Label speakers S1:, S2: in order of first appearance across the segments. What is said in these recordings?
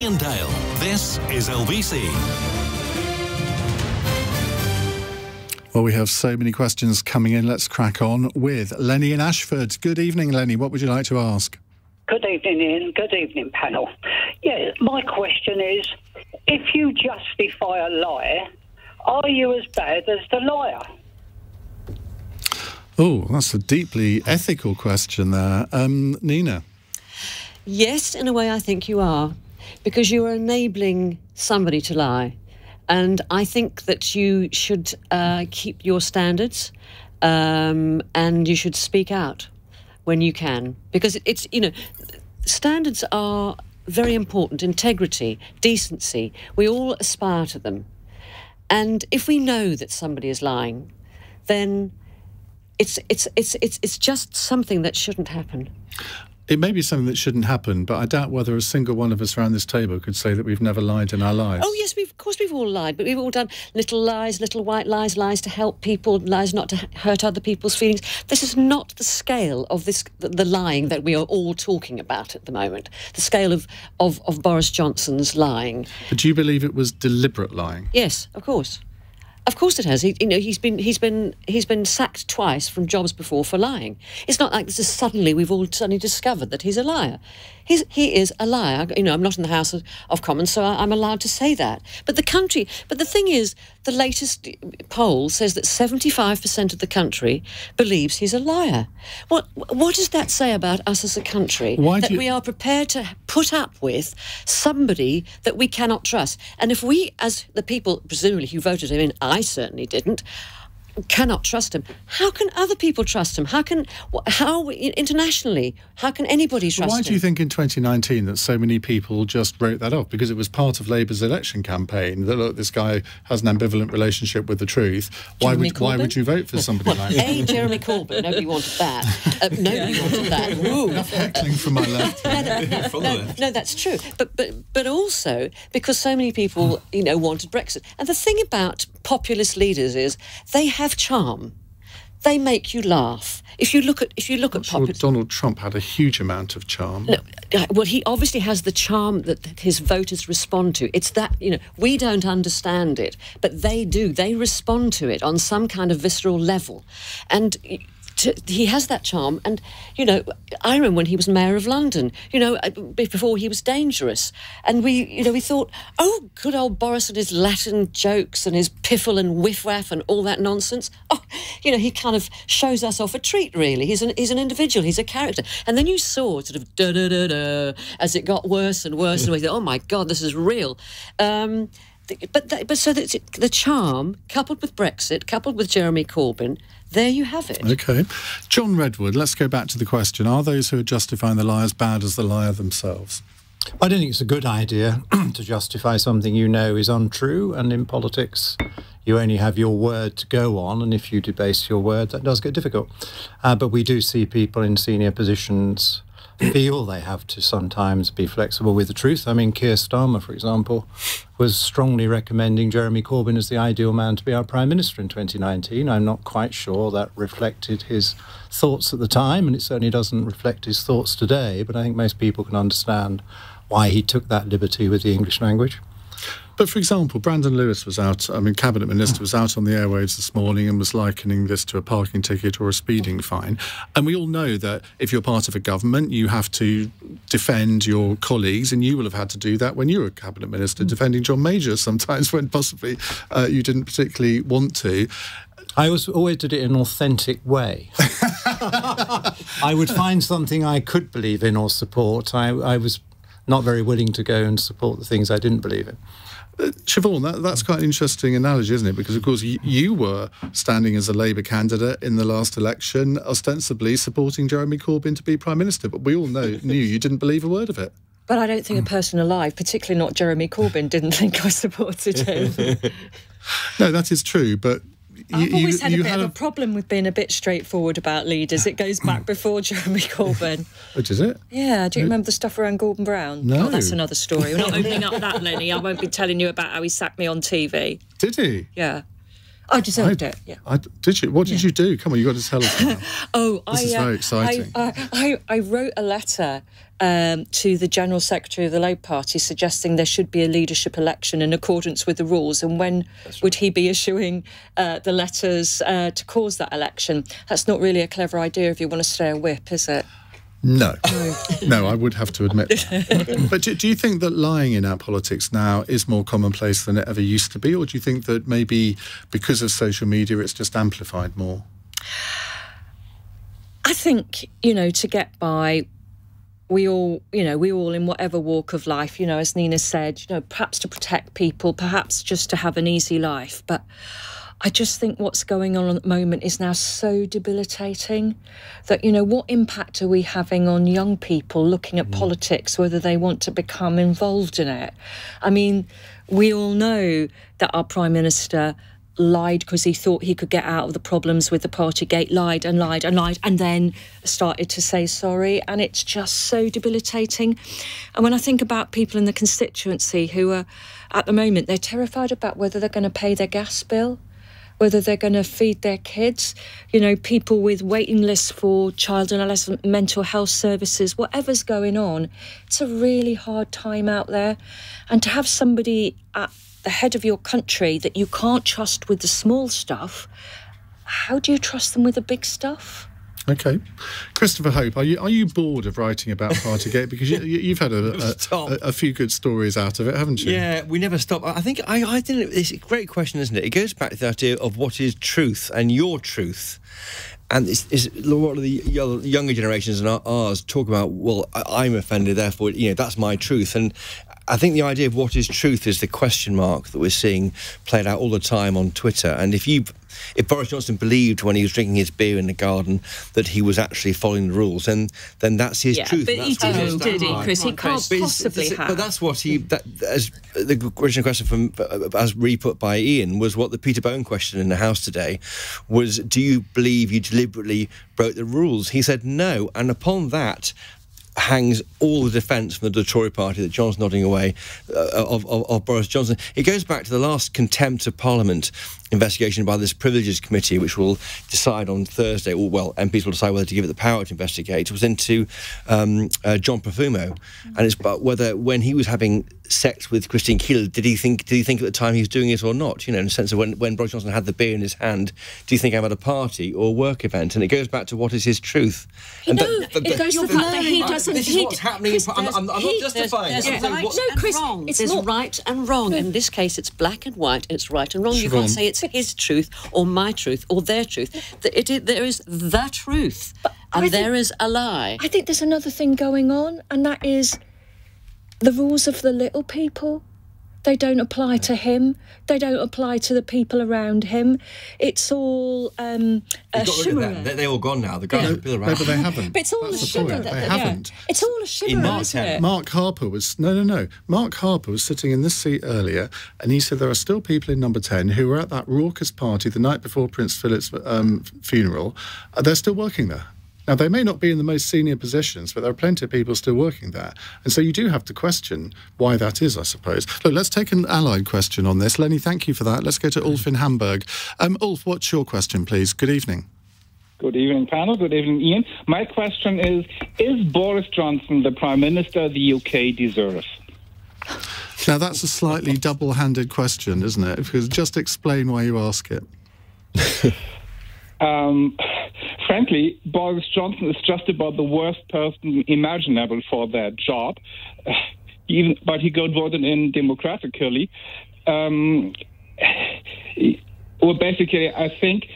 S1: Iain Dale. This is LBC.
S2: Well, we have so many questions coming in. Let's crack on with Lenny in Ashford. Good evening, Lenny. What would you like to ask?
S3: Good evening, Iain. Good evening, panel. Yeah, my question is if you justify a lie, are you as bad as the liar?
S2: Oh, that's a deeply ethical question there. Um, Nina?
S4: Yes, in a way, I think you are, because you are enabling somebody to lie. And I think that you should uh, keep your standards um, and you should speak out when you can. Because it's, you know, standards are very important integrity, decency. We all aspire to them. And if we know that somebody is lying, then it's, it's, it's, it's, it's just something that shouldn't happen
S2: it may be something that shouldn't happen, but I doubt whether a single one of us around this table could say that we've never lied in our lives.
S4: Oh yes, we've, of course we've all lied, but we've all done little lies, little white lies, lies to help people, lies not to hurt other people's feelings. This is not the scale of this the, the lying that we are all talking about at the moment. The scale of, of, of Boris Johnson's lying.
S2: But do you believe it was deliberate lying?
S4: Yes, of course. Of course it has. He, you know, he's been he's been he's been sacked twice from jobs before for lying. It's not like this is suddenly we've all suddenly discovered that he's a liar. He's, he is a liar. You know, I'm not in the House of, Commons, so I, am allowed to say that. But the country, but the thing is, the latest poll says that 75% of the country believes he's a liar. What what does that say about us as a country?
S2: Why
S4: that
S2: you...
S4: we are prepared to put up with somebody that we cannot trust. And if we, as the people presumably who voted him in, I certainly didn't cannot trust him. How can other people trust him? How can how internationally? How can anybody trust
S2: Why
S4: him?
S2: Why do you think in 2019 that so many people just wrote that off because it was part of Labour's election campaign that look this guy has an ambivalent relationship with the truth. Why
S4: Jeremy
S2: would
S4: Corbyn?
S2: why would you vote for somebody
S4: well,
S2: like that?
S4: A. Jeremy Corbyn. Nobody wanted that. Uh, nobody yeah. wanted that. Ooh.
S2: Enough heckling from my left.
S4: no, no, no, no, no, that's true. But but but also because so many people you know wanted Brexit. And the thing about populist leaders is they have charm they make you laugh. If you look at if you look
S2: I'm
S4: at
S2: sure Donald Trump had a huge amount of charm.
S4: No, well, he obviously has the charm that his voters respond to. It's that you know we don't understand it, but they do. They respond to it on some kind of visceral level, and to, he has that charm. And, you know, I remember when he was mayor of London, you know, uh, before he was dangerous. And we, you know, we thought, oh, good old Boris and his Latin jokes and his piffle and whiff-waff and all that nonsense. Oh, you know, he kind of shows us off a treat, really. He's an, he's an individual, he's a character. And then you saw sort of da-da-da-da as it got worse and worse. and we thought, oh, my God, this is real. Um, but that, but so that the charm coupled with Brexit, coupled with Jeremy Corbyn, there you have it.
S2: Okay, John Redwood. Let's go back to the question: Are those who are justifying the lie as bad as the liar themselves?
S5: I don't think it's a good idea to justify something you know is untrue, and in politics, you only have your word to go on, and if you debase your word, that does get difficult. Uh, but we do see people in senior positions feel they have to sometimes be flexible with the truth. I mean, Keir Starmer, for example, was strongly recommending Jeremy Corbyn as the ideal man to be our Prime Minister in 2019. I'm not quite sure that reflected his thoughts at the time, and it certainly doesn't reflect his thoughts today, but I think most people can understand why he took that liberty with the English language.
S2: But for example, Brandon Lewis was out, I mean, Cabinet Minister was out on the airwaves this morning and was likening this to a parking ticket or a speeding fine. And we all know that if you're part of a government, you have to defend your colleagues, and you will have had to do that when you were a Cabinet Minister, mm. defending John Major sometimes when possibly uh, you didn't particularly want to.
S5: I was always did it in an authentic way. I would find something I could believe in or support. I, I was not very willing to go and support the things I didn't believe in.
S2: Uh, Siobhain, that, that's quite an interesting analogy, isn't it? Because, of course, you, you were standing as a Labour candidate in the last election, ostensibly supporting Jeremy Corbyn to be Prime Minister, but we all know, knew you didn't believe a word of it.
S6: But I don't think a person alive, particularly not Jeremy Corbyn, didn't think I supported him.
S2: no, that is true, but
S6: I've always had a bit have... of a problem with being a bit straightforward about leaders. It goes back before Jeremy Corbyn.
S2: Which is it?
S6: Yeah. Do you remember the stuff around Gordon Brown?
S2: No.
S6: Oh, that's another story. We're not opening up that, Lenny. I won't be telling you about how he sacked me on TV.
S2: Did he?
S6: Yeah. I deserved I, it. Yeah. I,
S2: did you? What did yeah. you do? Come on, you've got to tell us. Now.
S6: oh,
S2: this
S6: I,
S2: is very uh, exciting.
S6: I, I, I wrote a letter um, to the General Secretary of the Labour Party suggesting there should be a leadership election in accordance with the rules. And when right. would he be issuing uh, the letters uh, to cause that election? That's not really a clever idea if you want to stay a whip, is it?
S2: No, no, I would have to admit. but do, do, you think that lying in our politics now is more commonplace than it ever used to be, or do you think that maybe because of social media, it's just amplified more?
S6: I think you know to get by, we all you know we all in whatever walk of life, you know, as Nina said, you know, perhaps to protect people, perhaps just to have an easy life, but. I just think what's going on at the moment is now so debilitating that, you know, what impact are we having on young people looking at mm. politics, whether they want to become involved in it? I mean, we all know that our Prime Minister lied because he thought he could get out of the problems with the Partygate, lied and lied and lied, and then started to say sorry. And it's just so debilitating. And when I think about people in the constituency who are, at the moment, they're terrified about whether they're going to pay their gas bill whether they're going to feed their kids, you know, people with waiting lists for child and adolescent mental health services, whatever's going on. It's a really hard time out there. And to have somebody at the head of your country that you can't trust with the small stuff, how do you trust them with the big stuff?
S2: Okay, Christopher Hope, are you are you bored of writing about Partygate because you, have had a, a, a, few good stories out of it, haven't you?
S7: Yeah, we never stop. I think I I didn't. It's a great question, isn't it? It goes back to the idea of what is truth and your truth. And it's, it's, a lot of the younger generations and ours talk about, well, I'm offended, therefore, you know, that's my truth. And I think the idea of what is truth is the question mark that we're seeing played out all the time on Twitter. And if you if Boris Johnson believed when he was drinking his beer in the garden that he was actually following the rules, then then that's his
S6: yeah,
S7: truth.
S6: But he didn't, did he, Chris? He can't but possibly have.
S7: But that's what he. That, as the original question from uh, as re-put by Iain was what the Peter Bone question in the House today was: Do you believe you deliberately broke the rules? He said no, and upon that, hangs all the defence from the Tory party that John's nodding away uh, of, of, of, Boris Johnson. It goes back to the last contempt of Parliament investigation by this Privileges Committee, which will decide on Thursday, or well, MPs will decide whether to give it the power to investigate. Was into um, uh, John Profumo, and it's about whether when he was having sex with Christine Keeler, did he think did he think at the time he was doing it or not? You know, in the sense of when, when Boris Johnson had the beer in his hand, do you think I'm at a party or a work event? And it goes back to what is his truth.
S6: And no, it goes to the fact that he doesn't.
S7: This is what's happening. Chris, I'm, I'm, I'm, not justifying.
S4: There's, there's, right no, Chris, wrong. It's there's not, right and wrong. In this case, it's black and white. It's right and wrong. You can't say it's his truth or my truth or their truth. It, it, there is the truth, but and think, there is a lie.
S6: I think there's another thing going on, and that is the rules of the little people. They don't apply to him. They don't apply to the people around him. It's all um, a shimmer.
S7: They, they're all gone now. The guys
S2: yeah,
S7: are around. No,
S2: but they haven't.
S6: But it's all
S2: That's
S6: a shimmer.
S2: They haven't.
S6: It's all a shimmer, Mark, isn't it?
S2: Mark Harper was no, no, no. Mark Harper was sitting in this seat earlier, and he said there are still people in Number Ten who were at that raucous party the night before Prince Philip's um, funeral. Uh, they're still working there. Now, they may not be in the most senior positions, but there are plenty of people still working there. And so you do have to question why that is, I suppose. Look, let's take an allied question on this. Lenny, thank you for that. Let's go to Ulf in Hamburg. Um, Ulf, what's your question, please? Good evening.
S8: Good evening, panel. Good evening, Iain. My question is Is Boris Johnson the Prime Minister of the UK deserves?
S2: Now, that's a slightly double handed question, isn't it? Because just explain why you ask it.
S8: um, frankly, Boris Johnson is just about the worst person imaginable for that job. even, but he got voted in democratically. Um, well, basically, I think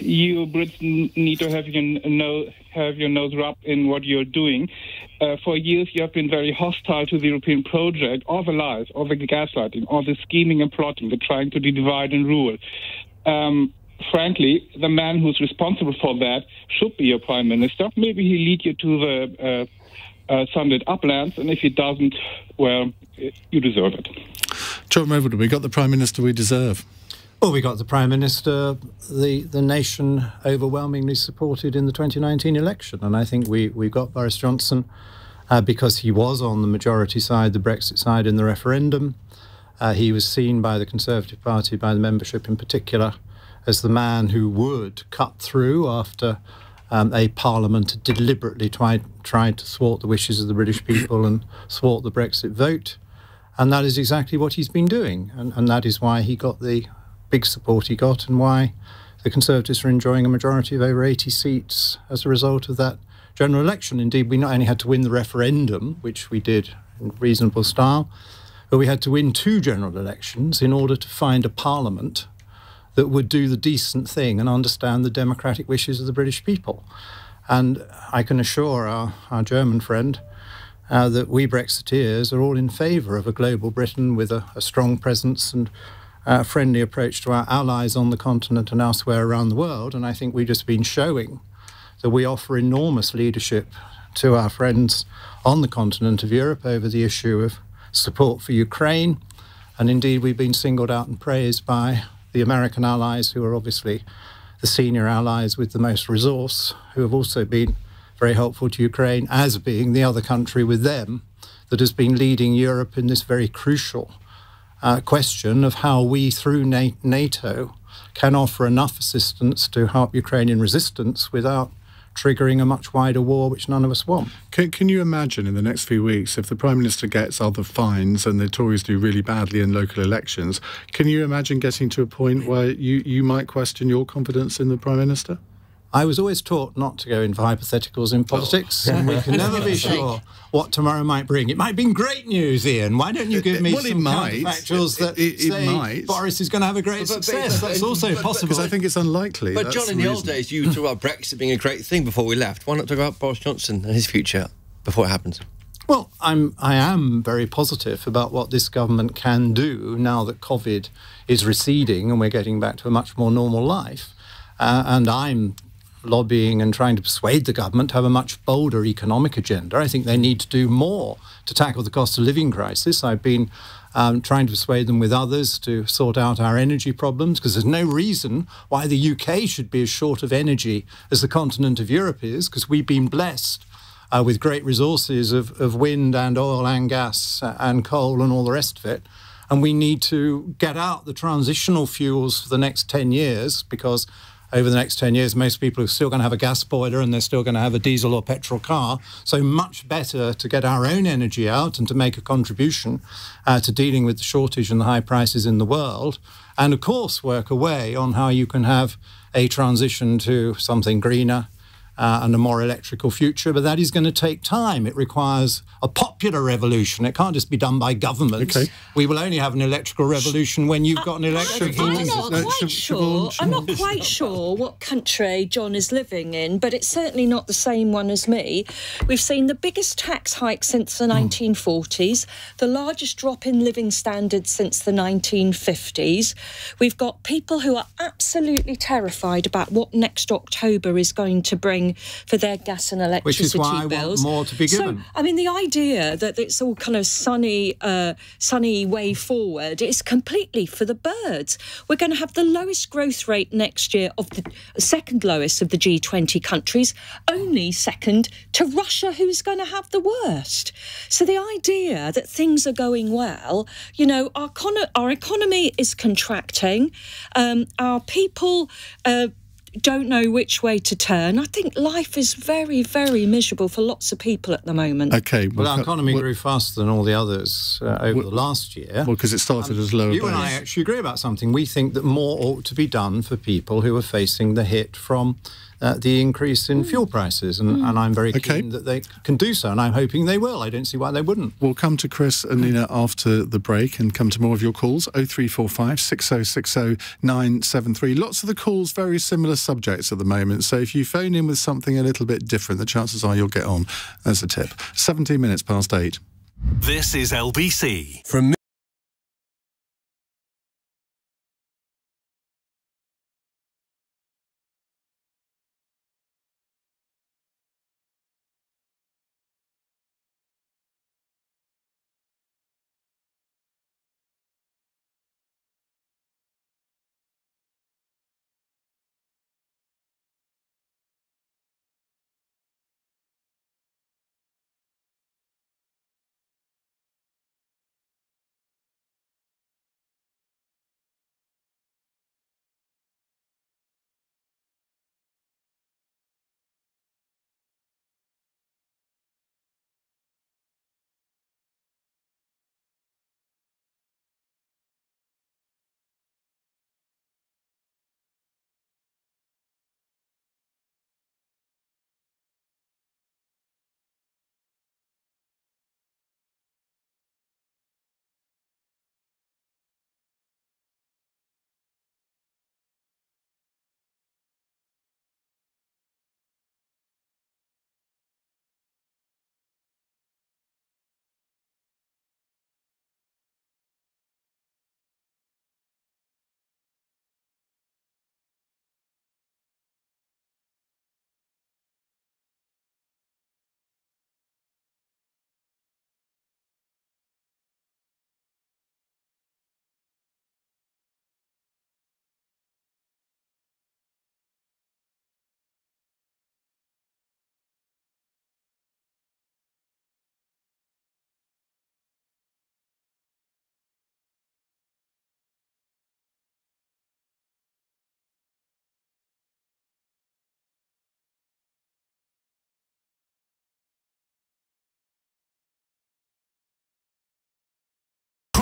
S8: you Brits need to have your nose have your nose rubbed in what you're doing. Uh, for years, you have been very hostile to the European project, all the lies, all the gaslighting, all the scheming and plotting, the trying to divide and rule. Um, frankly, the man who's responsible for that should be your prime minister. Maybe he lead you to the uh, uh, sunlit uplands, and if he doesn't, well, you deserve it.
S2: John Redwood, we got the prime minister we deserve.
S5: Well, we got the prime minister the the nation overwhelmingly supported in the 2019 election, and I think we we got Boris Johnson uh, because he was on the majority side, the Brexit side in the referendum. Uh, he was seen by the Conservative Party, by the membership in particular, as the man who would cut through after um, a parliament had deliberately tried, tried to thwart the wishes of the British people and thwart the Brexit vote. And that is exactly what he's been doing. And, and that is why he got the big support he got and why the Conservatives are enjoying a majority of over 80 seats as a result of that general election. Indeed, we not only had to win the referendum, which we did in reasonable style, but we had to win two general elections in order to find a parliament that would do the decent thing and understand the democratic wishes of the British people. And I can assure our, our German friend uh, that we Brexiteers are all in favour of a global Britain with a, a strong presence and uh, friendly approach to our allies on the continent and elsewhere around the world. And I think we've just been showing that we offer enormous leadership to our friends on the continent of Europe over the issue of support for Ukraine. And indeed, we've been singled out and praised by the American allies, who are obviously the senior allies with the most resource, who have also been very helpful to Ukraine, as being the other country with them that has been leading Europe in this very crucial uh, question of how we, through NATO, can offer enough assistance to help Ukrainian resistance without triggering a much wider war, which none of us want.
S2: Can, can you imagine in the next few weeks if the Prime Minister gets other fines and the Tories do really badly in local elections? Can you imagine getting to a point where you, you might question your confidence in the Prime Minister?
S5: I was always taught not to go into hypotheticals in politics, oh. and we can never be sure what tomorrow might bring. It might bring great news, Iain. Why don't you give me
S2: well,
S5: some
S2: might.
S5: counterfactuals that
S2: it, it,
S5: say
S2: might.
S5: Boris is going to have a great but, success? But, That's also
S2: but,
S5: possible.
S2: Because I think it's unlikely.
S7: But
S2: That's
S7: John, in the, old days, you talked about Brexit being a great thing before we left. Why not talk about Boris Johnson and his future before it happens?
S5: Well, I'm I am very positive about what this government can do now that COVID is receding and we're getting back to a much more normal life. Uh, and I'm lobbying and trying to persuade the government to have a much bolder economic agenda. I think they need to do more to tackle the cost of living crisis. I've been um, trying to persuade them with others to sort out our energy problems because there's no reason why the UK should be as short of energy as the continent of Europe is because we've been blessed. Uh, with great resources of, of wind and oil and gas and coal and all the rest of it. And we need to get out the transitional fuels for the next 10 years because over the next 10 years, most people are still going to have a gas boiler and they're still going to have a diesel or petrol car. So, much better to get our own energy out and to make a contribution uh, to dealing with the shortage and the high prices in the world. And of course, work away on how you can have a transition to something greener uh, and a more electrical future, but that is going to take time. It requires a popular revolution. It can't just be done by governments. Okay. We will only have an electrical revolution when you've got an election.
S6: I'm not quite sure. I'm not quite sure what country John is living in, but it's certainly not the same one as me. We've seen the biggest tax hike since the 1940s, the largest drop in living standards since the 1950s. We've got people who are absolutely terrified about what next October is going to bring for their gas and electricity
S5: Which is why
S6: bills.
S5: I want more to be given.
S6: So, I mean, the idea that it's all kind of sunny, uh, sunny way forward is completely for the birds. We're going to have the lowest growth rate next year of the second lowest of the G20 countries, only second to Russia, who's going to have the worst. So the idea that things are going well, you know, our, con- our economy is contracting, um, our people. Uh, don't know which way to turn. I think life is very, very miserable for lots of people at the moment.
S2: Okay.
S5: Well, our economy well, grew faster than all the others uh, over well, the last year.
S2: Well, because it started um, as lower
S5: You
S2: base.
S5: and I actually agree about something. We think that more ought to be done for people who are facing the hit from uh, the increase in fuel prices, and, and I'm very okay. keen that they can do so, and I'm hoping they will. I don't see why they wouldn't.
S2: We'll come to Chris and Nina after the break and come to more of your calls. 0345 6060 973. Lots of the calls, very similar subjects at the moment. So if you phone in with something a little bit different, the chances are you'll get on as a tip. 17 minutes past eight.
S1: This is LBC.
S7: From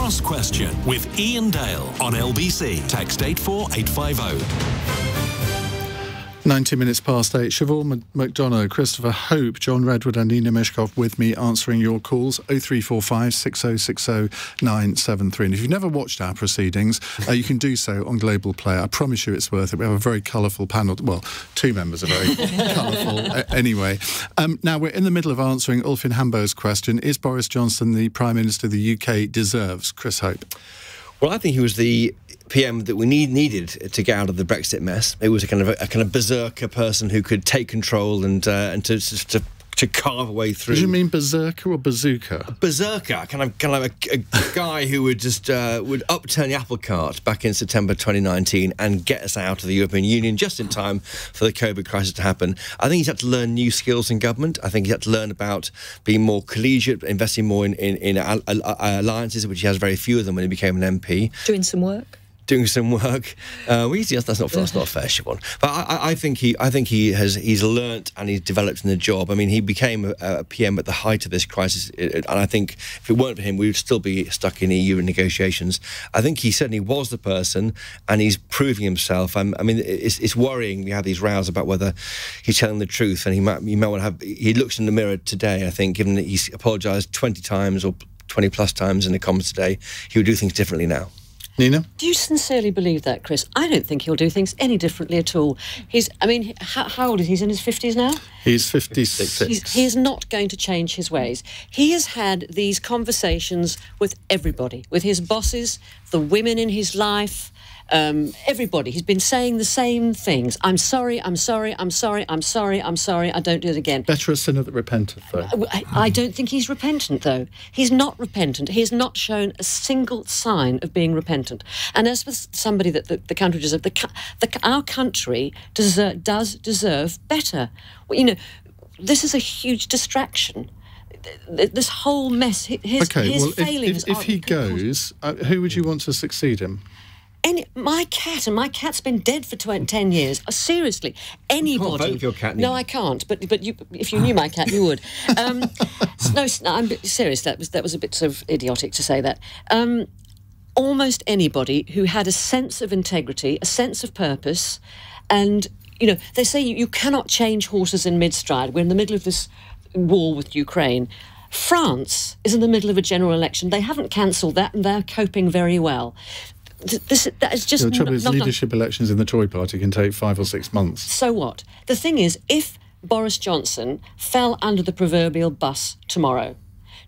S1: Cross Question with Iain Dale on LBC. Text 84850.
S2: 90 minutes past eight. Siobhain McDonagh, Christopher Hope, John Redwood, and Nina Myskow with me answering your calls 0345 6060 973. And if you've never watched our proceedings, uh, you can do so on Global Player. I promise you it's worth it. We have a very colourful panel. Well, two members are very colourful uh, anyway. Um, now, we're in the middle of answering Ulf in Hamburg's question Is Boris Johnson the Prime Minister of the UK deserves? Chris Hope.
S7: Well, I think he was the PM that we need, needed to get out of the Brexit mess. It was a kind of a, a kind of berserker person who could take control and uh, and to, to to carve a way through.
S2: Do you mean berserker or bazooka?
S7: A Berserker, kind of kind of a, a guy who would just uh, would upturn the apple cart back in September 2019 and get us out of the European Union just in time for the COVID crisis to happen. I think he's had to learn new skills in government. I think he's had to learn about being more collegiate, investing more in in, in alliances, which he has very few of them when he became an MP.
S6: Doing some work
S7: doing some work. Uh, well, that's not that's not fair, Siobhain. But I, I, think he I think he has he's learnt and he's developed in the job. I mean, he became a, a, PM at the height of this crisis, and I think if it weren't for him, we would still be stuck in EU negotiations. I think he certainly was the person, and he's proving himself. I'm, i mean, it's, it's worrying. We have these rows about whether he's telling the truth, and he might he might want to have. He looks in the mirror today. I think, given that he's apologised twenty times or twenty plus times in the Commons today, he would do things differently now.
S2: Nina?
S4: Do you sincerely believe that, Chris? I don't think he'll do things any differently at all. He's, I mean, how, how old is he? He's in his 50s now?
S2: He's 56.
S4: He's, he is not going to change his ways. He has had these conversations with everybody, with his bosses, the women in his life, um, everybody. He's been saying the same things. I'm sorry, I'm sorry, I'm sorry, I'm sorry, I'm sorry, I don't do it again.
S2: Better a sinner that repenteth, though.
S4: I, I don't think he's repentant, though. He's not repentant. He has not shown a single sign of being repentant. And as for somebody that the, the country deserves, the, the, our country deserve, does deserve better. Well, you know, this is a huge distraction this whole mess. His,
S2: okay,
S4: his
S2: well, if, if, if he goes, uh, who would you want to succeed him?
S4: Any, my cat, and my cat's been dead for 20, 10 years. Uh, seriously, anybody.
S7: You can't vote for your cat.
S4: No, I can't. But but you, if you knew my cat, you would. Um, no, no, I'm serious. That was that was a bit sort of idiotic to say that. Um, almost anybody who had a sense of integrity, a sense of purpose, and you know, they say you, you cannot change horses in mid-stride. We're in the middle of this war with Ukraine. France is in the middle of a general election. They haven't cancelled that, and they're coping very well this, that is just.
S2: The trouble is, leadership elections in the Tory party can take five or six months.
S4: So what? The thing is, if Boris Johnson fell under the proverbial bus tomorrow,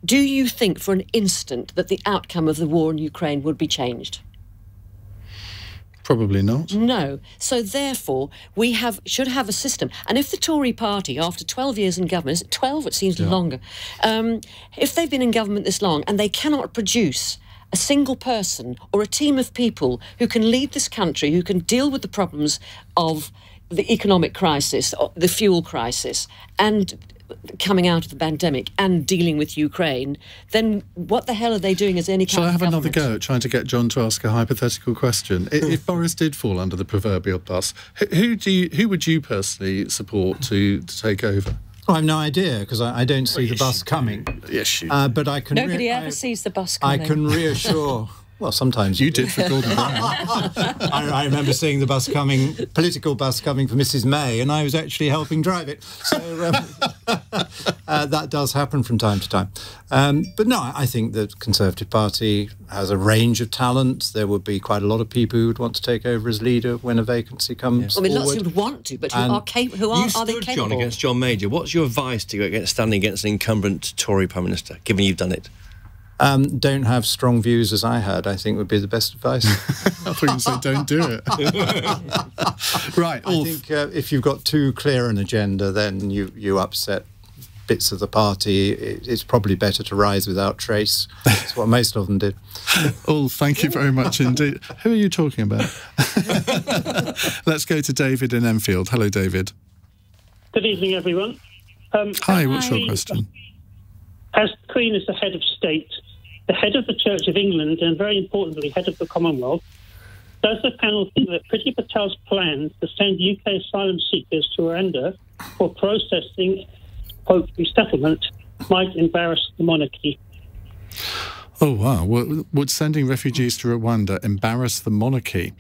S4: do you think for an instant that the outcome of the war in Ukraine would be changed?
S2: Probably not.
S4: No. So therefore, we have should have a system. And if the Tory party, after 12 years in government, 12, it seems yeah. longer, um, if they've been in government this long and they cannot produce a single person or a team of people who can lead this country, who can deal with the problems of the economic crisis, the fuel crisis, and coming out of the pandemic and dealing with Ukraine, then what the hell are they doing as any kind
S2: Shall I have
S4: another
S2: go at trying to get John to ask a hypothetical question? if hmm. Boris did fall under the proverbial bus, who do you, who would you personally support to, to take over?
S5: I have no idea because I, I, don't see well, the bus coming.
S2: Yes, you
S5: uh, but I can.
S6: Nobody ever I, sees the bus coming.
S5: I can reassure. Well, sometimes
S2: you did for Gordon Brown.
S5: I, I, remember seeing the bus coming, political bus coming for Mrs. May, and I was actually helping drive it. So um, uh, that does happen from time to time. Um, but no, I think the Conservative Party has a range of talents. There would be quite a lot of people who would want to take over as leader when a vacancy comes. Yes.
S4: I mean, lots who would want to, but who are, capable? who are,
S7: you
S4: are they capable?
S7: John against John Major. What's your advice to you against standing against an incumbent Tory Prime Minister, given you've done it?
S5: Um, don't have strong views as I had, I think would be the best advice.
S2: I thought you said don't do it. right.
S5: I think uh, if you've got too clear an agenda, then you, you upset bits of the party. it's probably better to rise without trace. That's what most of them did.
S2: Oh, thank you very much indeed. Who are you talking about? Let's go to David in Enfield. Hello, David.
S9: Good evening, everyone.
S2: Um, Hi, what's your question?
S9: As the Queen is the head of state, the head of the Church of England, and very importantly, head of the Commonwealth, does the panel think that Priti Patel's plan to send UK asylum seekers to Rwanda for processing, quote, resettlement might embarrass the monarchy?
S2: Oh, wow. Would sending refugees to Rwanda embarrass the monarchy?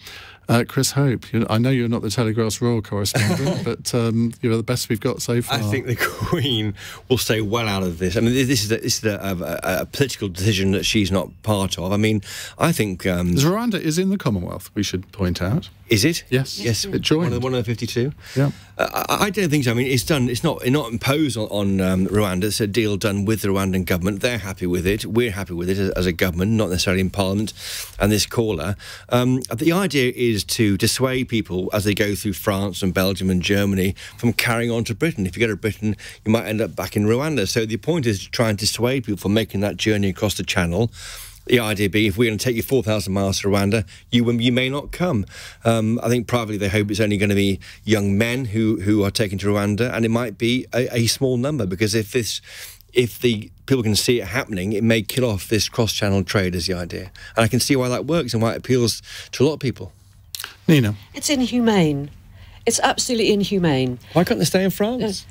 S2: Uh, Chris Hope, you know, I know you're not the Telegraph's royal correspondent, but um, you're the best we've got so far.
S7: I think the Queen will stay well out of this. I mean, this is a, this is a, a, a political decision that she's not part of. I mean, I think um,
S2: Rwanda is in the Commonwealth. We should point out.
S7: Is it?
S2: Yes.
S7: Yes.
S2: It joined.
S7: One of, the, one of the 52?
S2: Yeah.
S7: Uh, I, I, don't think so. I mean, it's done, it's not, not imposed on, on um, Rwanda. It's a deal done with the Rwandan government. They're happy with it. We're happy with it as, as a government, not necessarily in Parliament and this caller. Um, the idea is to dissuade people as they go through France and Belgium and Germany from carrying on to Britain. If you go to Britain, you might end up back in Rwanda. So the point is to try and dissuade people from making that journey across the channel the idea being if we're going to take you 4,000 miles to Rwanda, you you may not come. Um, I think privately they hope it's only going to be young men who, who are taken to Rwanda, and it might be a, a small number because if this if the people can see it happening, it may kill off this cross-channel trade. Is the idea, and I can see why that works and why it appeals to a lot of people.
S2: Nina,
S4: it's inhumane. It's absolutely inhumane.
S7: Why can't they stay in France?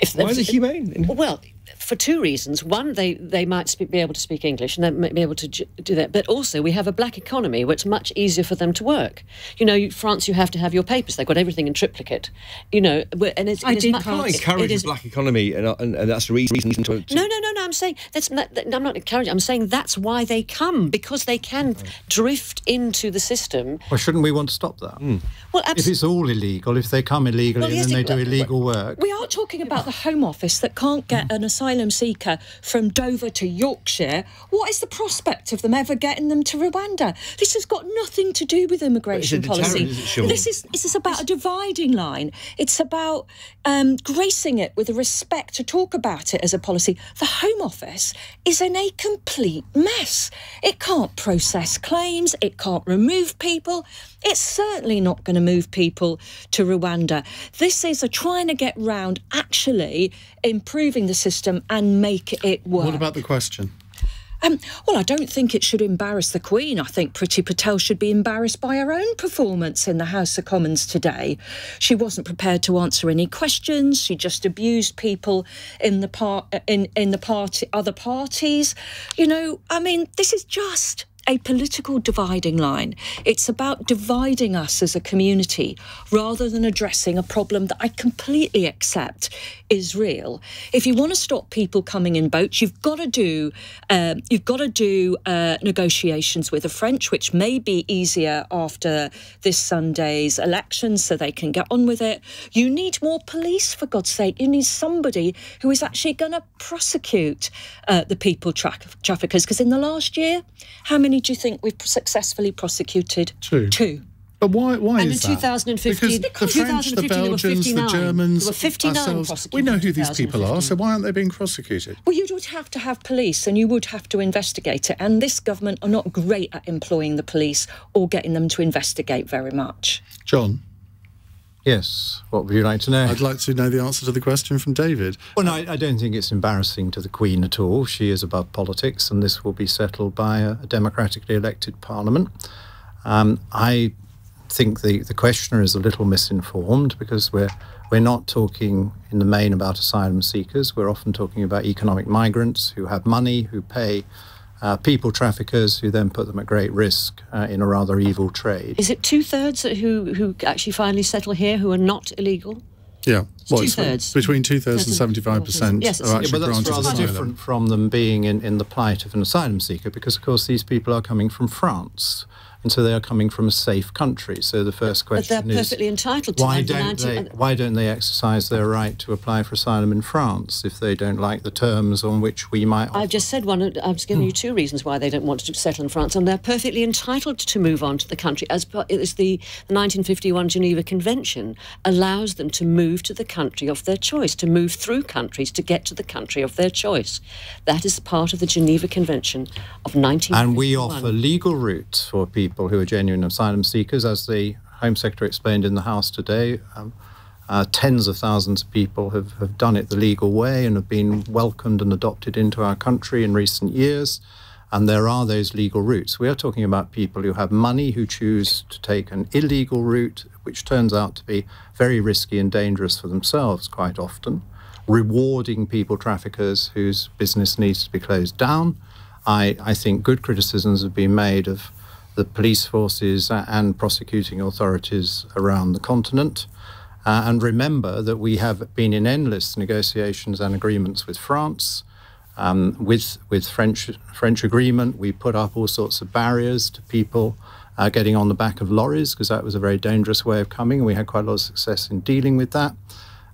S7: If, why is it humane?
S4: Well, for two reasons. One, they, they might speak, be able to speak English and they might be able to do that. But also, we have a black economy where it's much easier for them to work. You know, France, you have to have your papers. They've got everything in triplicate. You know, and it's.
S7: I
S4: it
S7: did much, can't encourage a black economy, and, and, and, that's the reason to, to.
S4: No, no, no, no. I'm saying that's. Not, I'm not encouraging. I'm saying that's why they come because they can drift into the system.
S5: Well, shouldn't we want to stop that? Mm.
S4: Well,
S5: if it's all illegal, if they come illegally well, yes, and then they do illegal work.
S6: We are talking about the Home Office that can't get an asylum seeker from Dover to Yorkshire, what is the prospect of them ever getting them to Rwanda? This has got nothing to do with immigration policy. This is this is about a dividing line. It's about um, gracing it with a respect to talk about it as a policy. The Home Office is in a complete mess. It can't process claims. It can't remove people. It's certainly not going to move people to Rwanda. This is a trying to get round actually improving the system and make it work.
S2: What about the question?
S6: Um, well, I don't think it should embarrass the Queen. I think Priti Patel should be embarrassed by her own performance in the House of Commons today. She wasn't prepared to answer any questions. She just abused people in the part in in the party other parties. You know, I mean, this is just a political dividing line. It's about dividing us as a community rather than addressing a problem that I completely accept is real. If you want to stop people coming in boats, you've got to do um, you've got to do uh, negotiations with the French, which may be easier after this Sunday's election, so they can get on with it. You need more police, for God's sake. You need somebody who is actually going to prosecute uh, the people tra- traffickers. Because in the last year, how many do you think we've successfully prosecuted?
S2: Two.
S6: Two.
S2: But why? Why
S4: and
S2: is
S4: in 2015,
S2: that? Because the French, the Belgians, the Germans,
S4: there were 59
S2: ourselves, we know who these people are. So why aren't they being prosecuted?
S6: Well, you would have to have police, and you would have to investigate it. And this government are not great at employing the police or getting them to investigate very much.
S2: John.
S5: Yes. What would you like to know?
S2: I'd like to know the answer to the question from David.
S5: Well, no, I, I, don't think it's embarrassing to the Queen at all. She is above politics, and this will be settled by a, a democratically elected Parliament. Um, I think the, the questioner is a little misinformed because we're we're not talking in the main about asylum seekers. We're often talking about economic migrants who have money, who pay uh, people traffickers, who then put them at great risk uh, in a rather evil trade.
S4: Is it two thirds who who actually finally settle here who are not illegal?
S2: Yeah,
S4: well, two thirds.
S2: Between two thirds and seventy-five percent
S4: yes,
S2: are actually
S5: yeah, but that's rather
S2: asylum.
S5: different from them being in, in the plight of an asylum seeker, because of course these people are coming from France and so they are coming from a safe country. So the first question
S4: but they're perfectly
S5: is,
S4: entitled to
S5: why don't they why don't they exercise their right to apply for asylum in France if they don't like the terms on which we might?
S4: Offer? I've just said one. I've just given you two reasons why they don't want to settle in France, and they're perfectly entitled to move on to the country as as the 1951 Geneva Convention allows them to move to the country of their choice, to move through countries to get to the country of their choice. That is part of the Geneva Convention of 1951.
S5: And we offer legal routes for people people who are genuine asylum seekers. As the Home Secretary explained in the House today, um, uh, tens of thousands of people have, have done it the legal way and have been welcomed and adopted into our country in recent years. And there are those legal routes. We are talking about people who have money who choose to take an illegal route, which turns out to be very risky and dangerous for themselves quite often, rewarding people traffickers whose business needs to be closed down I, I think good criticisms have been made of the police forces and prosecuting authorities around the continent. Uh, and remember that we have been in endless negotiations and agreements with France. Um, with with French French agreement, we put up all sorts of barriers to people uh, getting on the back of lorries because that was a very dangerous way of coming. And we had quite a lot of success in dealing with that.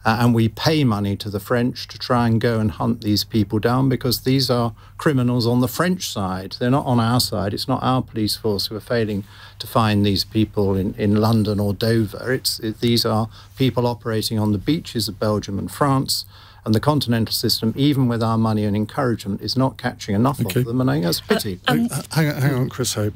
S5: Uh, and we pay money to the French to try and go and hunt these people down because these are criminals on the French side. They're not on our side. It's not our police force who are failing to find these people in, in London or Dover. It's it, these are people operating on the beaches of Belgium and France. And the continental system, even with our money and encouragement, is not catching enough
S2: Okay.
S5: of them. And I think that's a pity.
S2: Uh, hang, on, hang on, Chris Hope.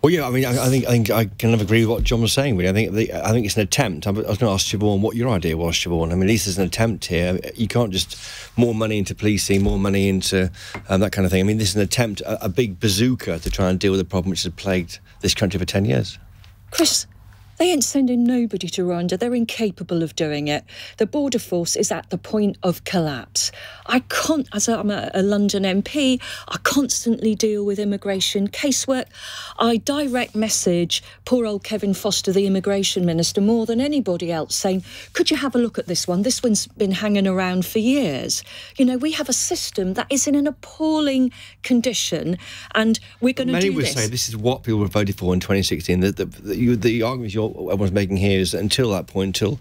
S7: Well, yeah, I mean, I, I think I think I kind of agree with what John was saying. Really, I think the, I think it's an attempt. I was going to ask Siobhain what your idea was, Siobhain. I mean, at least there's an attempt here. You can't just more money into policing, more money into um, that kind of thing. I mean, this is an attempt, a, a big bazooka to try and deal with a problem which has plagued this country for ten years.
S6: Chris, they ain't sending nobody to Rwanda. They're incapable of doing it. The border force is at the point of collapse. I can't, as I'm a, a London MP, I constantly deal with immigration casework. I direct message poor old Kevin Foster, the immigration minister, more than anybody else, saying, "Could you have a look at this one? This one's been hanging around for years." You know, we have a system that is in an appalling condition, and we're going to
S7: Many would say this is what people voted for in 2016. The, the, the, you, the argument you're, everyone's making here is that until that point, until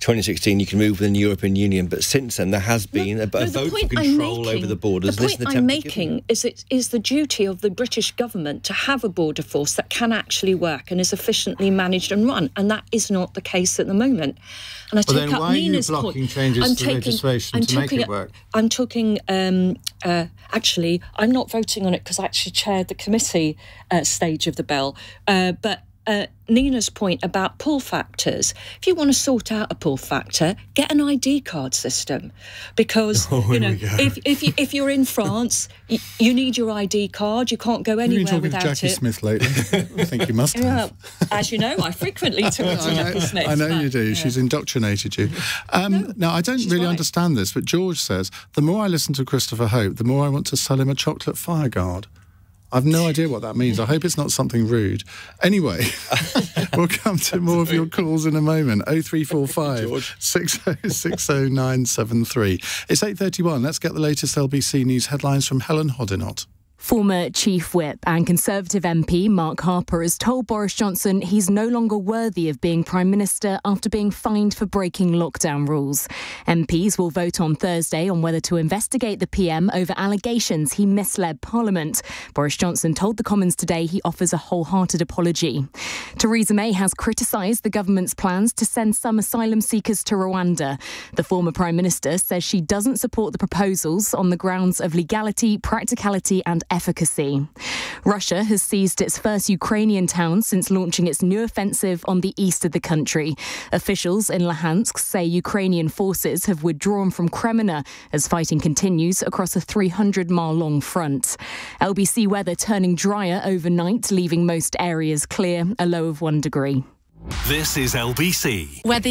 S7: 2016, you can move within the European Union. But since then, there has been a, a
S6: No, the
S7: vote for control
S6: making-
S7: over the borders.
S6: The
S7: This is
S6: point I'm
S7: attempt to give them-
S6: making is it is the duty of the British government to have a border force that can actually work and is efficiently managed and run, and that is not the case at the moment. And I
S5: Well,
S6: take
S5: then
S6: up
S5: why are you
S6: Nina's
S5: blocking
S6: point.
S5: changes
S6: I'm
S5: to
S6: taking,
S5: legislation
S6: I'm
S5: to make it work?
S6: I'm talking. Um, uh, actually, I'm not voting on it because I actually chaired the committee uh, stage of the bill, uh, but. Uh, Nina's point about pull factors. If you want to sort out a pull factor, get an ID card system, because
S2: Oh,
S6: you know if if, you, if you're in France, you, you need your ID card. You can't go
S2: Have you
S6: anywhere
S2: been talking to
S6: without
S2: Jacqui
S6: it.
S2: Smith lately? I think you must have.
S6: Yeah, as you know, I frequently talk to
S2: I know,
S6: Jacqui Smith.
S2: I know
S6: but,
S2: you do.
S6: yeah.
S2: She's indoctrinated you. Um, now, I don't really
S6: right.
S2: understand this, but George says the more I listen to Christopher Hope, the more I want to sell him a chocolate fire guard. I've no idea what that means. I hope it's not something rude. Anyway, we'll come to more of your calls in a moment. 0345 6060973. It's 8.31. Let's get the latest LBC News headlines from Helen Hodinott.
S10: Former Chief Whip and Conservative MP Mark Harper has told Boris Johnson he's no longer worthy of being Prime Minister after being fined for breaking lockdown rules. MPs will vote on Thursday on whether to investigate the PM over allegations he misled Parliament. Boris Johnson told the Commons today he offers a wholehearted apology. Theresa May has criticised the government's plans to send some asylum seekers to Rwanda. The former Prime Minister says she doesn't support the proposals on the grounds of legality, practicality, and efficacy. Russia has seized its first Ukrainian town since launching its new offensive on the east of the country. Officials in Luhansk say Ukrainian forces have withdrawn from Kreminna as fighting continues across a 300 mile long front. LBC weather turning drier overnight, leaving most areas clear, a low of one degree.
S1: This is LBC.
S10: Whether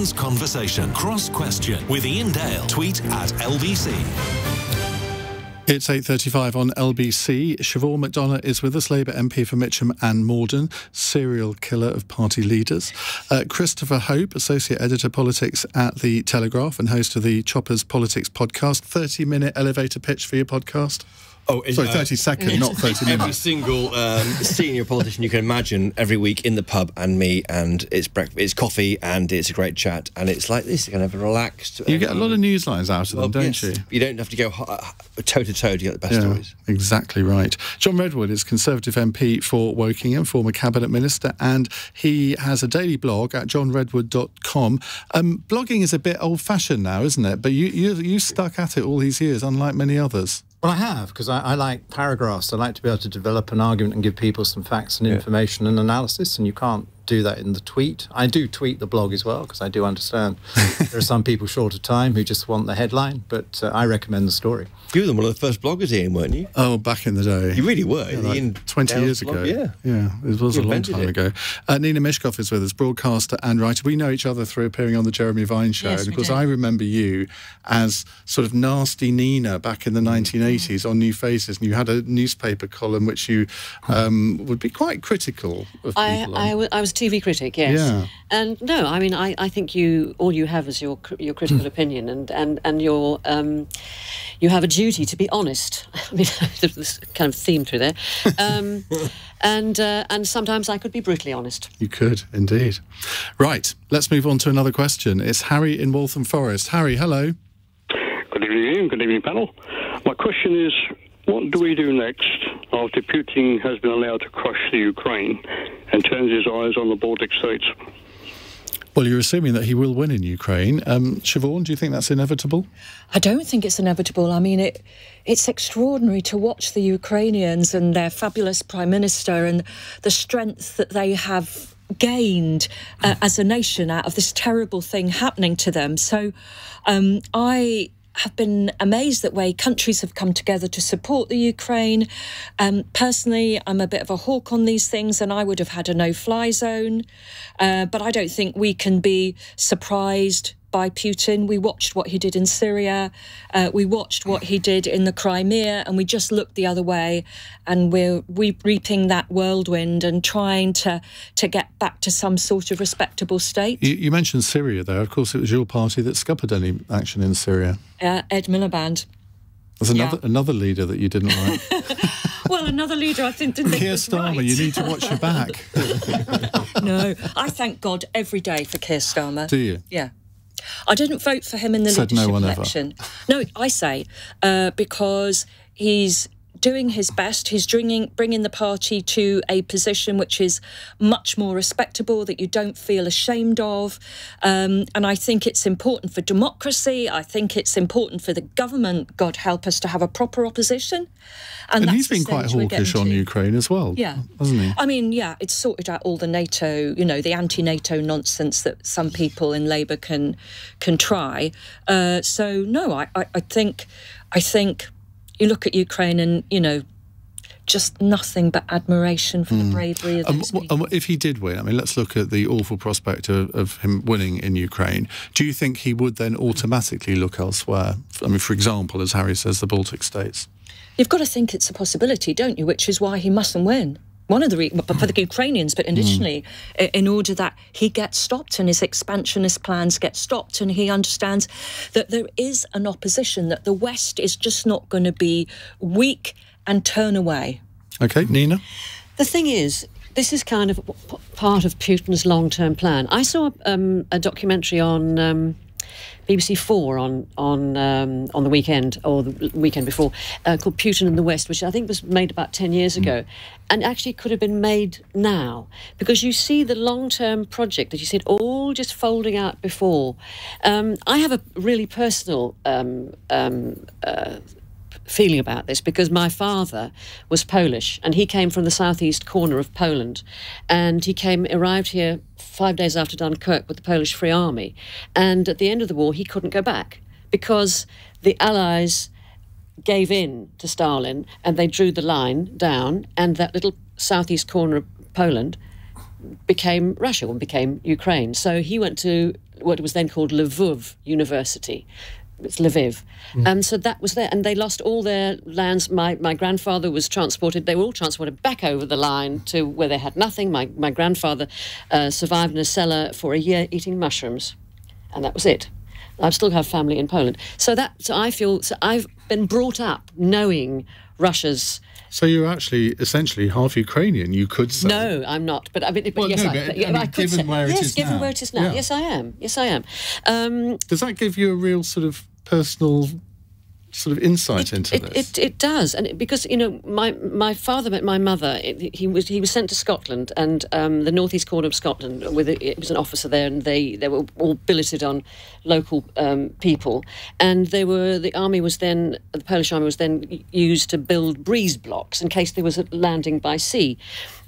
S1: Conversation. Cross question with Iain Dale. Tweet at LBC.
S2: It's 8.35 on LBC. Siobhain McDonagh is with us, Labour MP for Mitcham and Morden, serial killer of party leaders. Uh, Christopher Hope, Associate Editor Politics at The Telegraph and host of the Choppers Politics podcast. 30-minute elevator pitch for your podcast.
S7: Oh,
S2: Sorry, thirty seconds. not 30 minutes.
S7: Every single um, senior politician you can imagine every week in the pub and me, and it's breakfast, it's coffee, and it's a great chat, and it's like this, kind of relaxed.
S2: You get a lot of news lines out of
S7: Well,
S2: them, don't
S7: yes,
S2: you?
S7: You don't have to go toe to toe to get the best
S2: Yeah,
S7: stories.
S2: exactly right. John Redwood is Conservative MP for Wokingham, former Cabinet Minister, and he has a daily blog at johnredwood.com. Um, blogging is a bit old fashioned now, isn't it? But you, you, you stuck at it all these years, unlike many others.
S5: Well, I have because I, I like paragraphs. I like to be able to develop an argument and give people some facts and information and analysis, and you can't do that in the tweet. I do tweet the blog as well because I do understand there are some people short of time who just want the headline, but uh, I recommend the story.
S7: You were one of the first bloggers, Iain, weren't you?
S2: Oh, back in the day.
S7: You really were.
S2: Yeah, like
S7: Iain
S2: 20
S7: Dale's
S2: years
S7: blog,
S2: ago.
S7: yeah.
S2: Yeah, it was
S7: You
S2: a long time
S7: it.
S2: ago. Uh, Nina Myskow is with us, broadcaster and writer. We know each other through appearing on the Jeremy Vine show.
S6: Yes,
S2: and of
S6: we
S2: course,
S6: do.
S2: I remember you as sort of nasty Nina back in the 1980s on New Faces. And you had a newspaper column which you um, would be quite critical of people.
S4: I,
S2: on.
S4: I was a TV critic, yes.
S2: Yeah.
S4: And no, I mean, I, I think you all you have is your your critical opinion, and and and your um, you have a duty to be honest. I mean, there's this kind of theme through there, um, and uh, and sometimes I could be brutally honest.
S2: You could, indeed. Right, let's move on to another question. It's Harry in Waltham Forest. Harry, hello.
S11: Good evening, Good evening, panel. My question is, what do we do next after Putin has been allowed to crush the Ukraine and turns his eyes on the Baltic states?
S2: Well, you're assuming that he will win in Ukraine. Um, Siobhain, do you think that's inevitable?
S6: I don't think it's inevitable. I mean, it it's extraordinary to watch the Ukrainians and their fabulous prime minister and the strength that they have gained uh, as a nation out of this terrible thing happening to them. So, um, I have been amazed that way countries have come together to support the Ukraine. Um, personally, I'm a bit of a hawk on these things, and I would have had a no-fly zone. Uh, but I don't think we can be surprised by Putin. We watched what he did in Syria, uh, we watched what he did in the Crimea, and we just looked the other way. And we're we reaping that whirlwind and trying to to get back to some sort of respectable state.
S2: You, you mentioned Syria there. Of course, it was your party that scuppered any action in Syria.
S6: Uh, Ed Miliband.
S2: There's another another leader that you didn't like.
S6: Well, another leader I think didn't
S2: Keir Starmer,
S6: right.
S2: you need to watch your back.
S6: no, I thank God every day for Keir Starmer.
S2: Do you?
S6: Yeah. I didn't vote for him in the
S2: Said no
S6: leadership
S2: ever.
S6: election. No, I say uh, because he's doing his best. He's bringing bringing the party to a position which is much more respectable that you don't feel ashamed of. Um, and I think it's important for democracy. I think it's important for the government. God help us to have a proper opposition.
S2: And,
S6: that's
S2: he's been quite hawkish on
S6: to.
S2: Ukraine as well,
S6: Yeah.
S2: hasn't he?
S6: I mean, yeah, it's sorted out all the NATO, you know, the anti-NATO nonsense that some people in Labour can can try. Uh, so no, I, I, I think I think you look at Ukraine and you know, just nothing but admiration for the bravery of
S2: Um,
S6: those
S2: w-
S6: people.
S2: if he did win, I mean, let's look at the awful prospect of, of him winning in Ukraine. Do you think he would then automatically look elsewhere? I mean, for example, as Harry says, the Baltic states.
S6: You've got to think it's a possibility, don't you? Which is why he mustn't win. One of the re- but for the Ukrainians, but additionally, i- in order that he gets stopped and his expansionist plans get stopped, and he understands that there is an opposition, that the West is just not going to be weak and turn away.
S2: Okay, Nina.
S4: The thing is, this is kind of p- part of Putin's long-term plan. I saw um, a documentary on um, BBC Four on on um, on the weekend or the weekend before uh, called Putin in the West, which I think was made about ten years ago, and actually could have been made now because you see the long-term project that you said all just folding out before. Um, I have a really personal. Um, um, uh, feeling about this because my father was Polish and he came from the southeast corner of Poland and he came arrived here five days after Dunkirk with the Polish Free Army and at the end of the war he couldn't go back because the Allies gave in to Stalin and they drew the line down and that little southeast corner of Poland became Russia and became Ukraine. So he went to what was then called Lviv University. It's Lviv. And so that was there. And they lost all their lands. My, my grandfather was transported, they were all transported back over the line to where they had nothing. My, my grandfather uh, survived in a cellar for a year eating mushrooms. And that was it. I still have family in Poland. So that so I feel so I've been brought up knowing Russia's
S2: So you're actually essentially half Ukrainian, you could say.
S4: no, I'm not. But I mean, but
S2: Well,
S4: yes,
S2: no,
S4: I,
S2: but,
S4: yeah,
S2: I mean,
S4: could
S2: given
S4: say,
S2: where it
S4: yes,
S2: is
S4: given
S2: now.
S4: where it is now.
S2: Yeah.
S4: Yes, I am. Yes, I am. Um,
S2: Does that give you a real sort of personal sort of insight into
S4: it,
S2: this?
S4: it, it does, and it, because you know, my my father met my mother. It, he was he was sent to Scotland and um, the northeast corner of Scotland. With a, it was an officer there, and they they were all billeted on local um, people, and they were the army was then the Polish army was then used to build breeze blocks in case there was a landing by sea.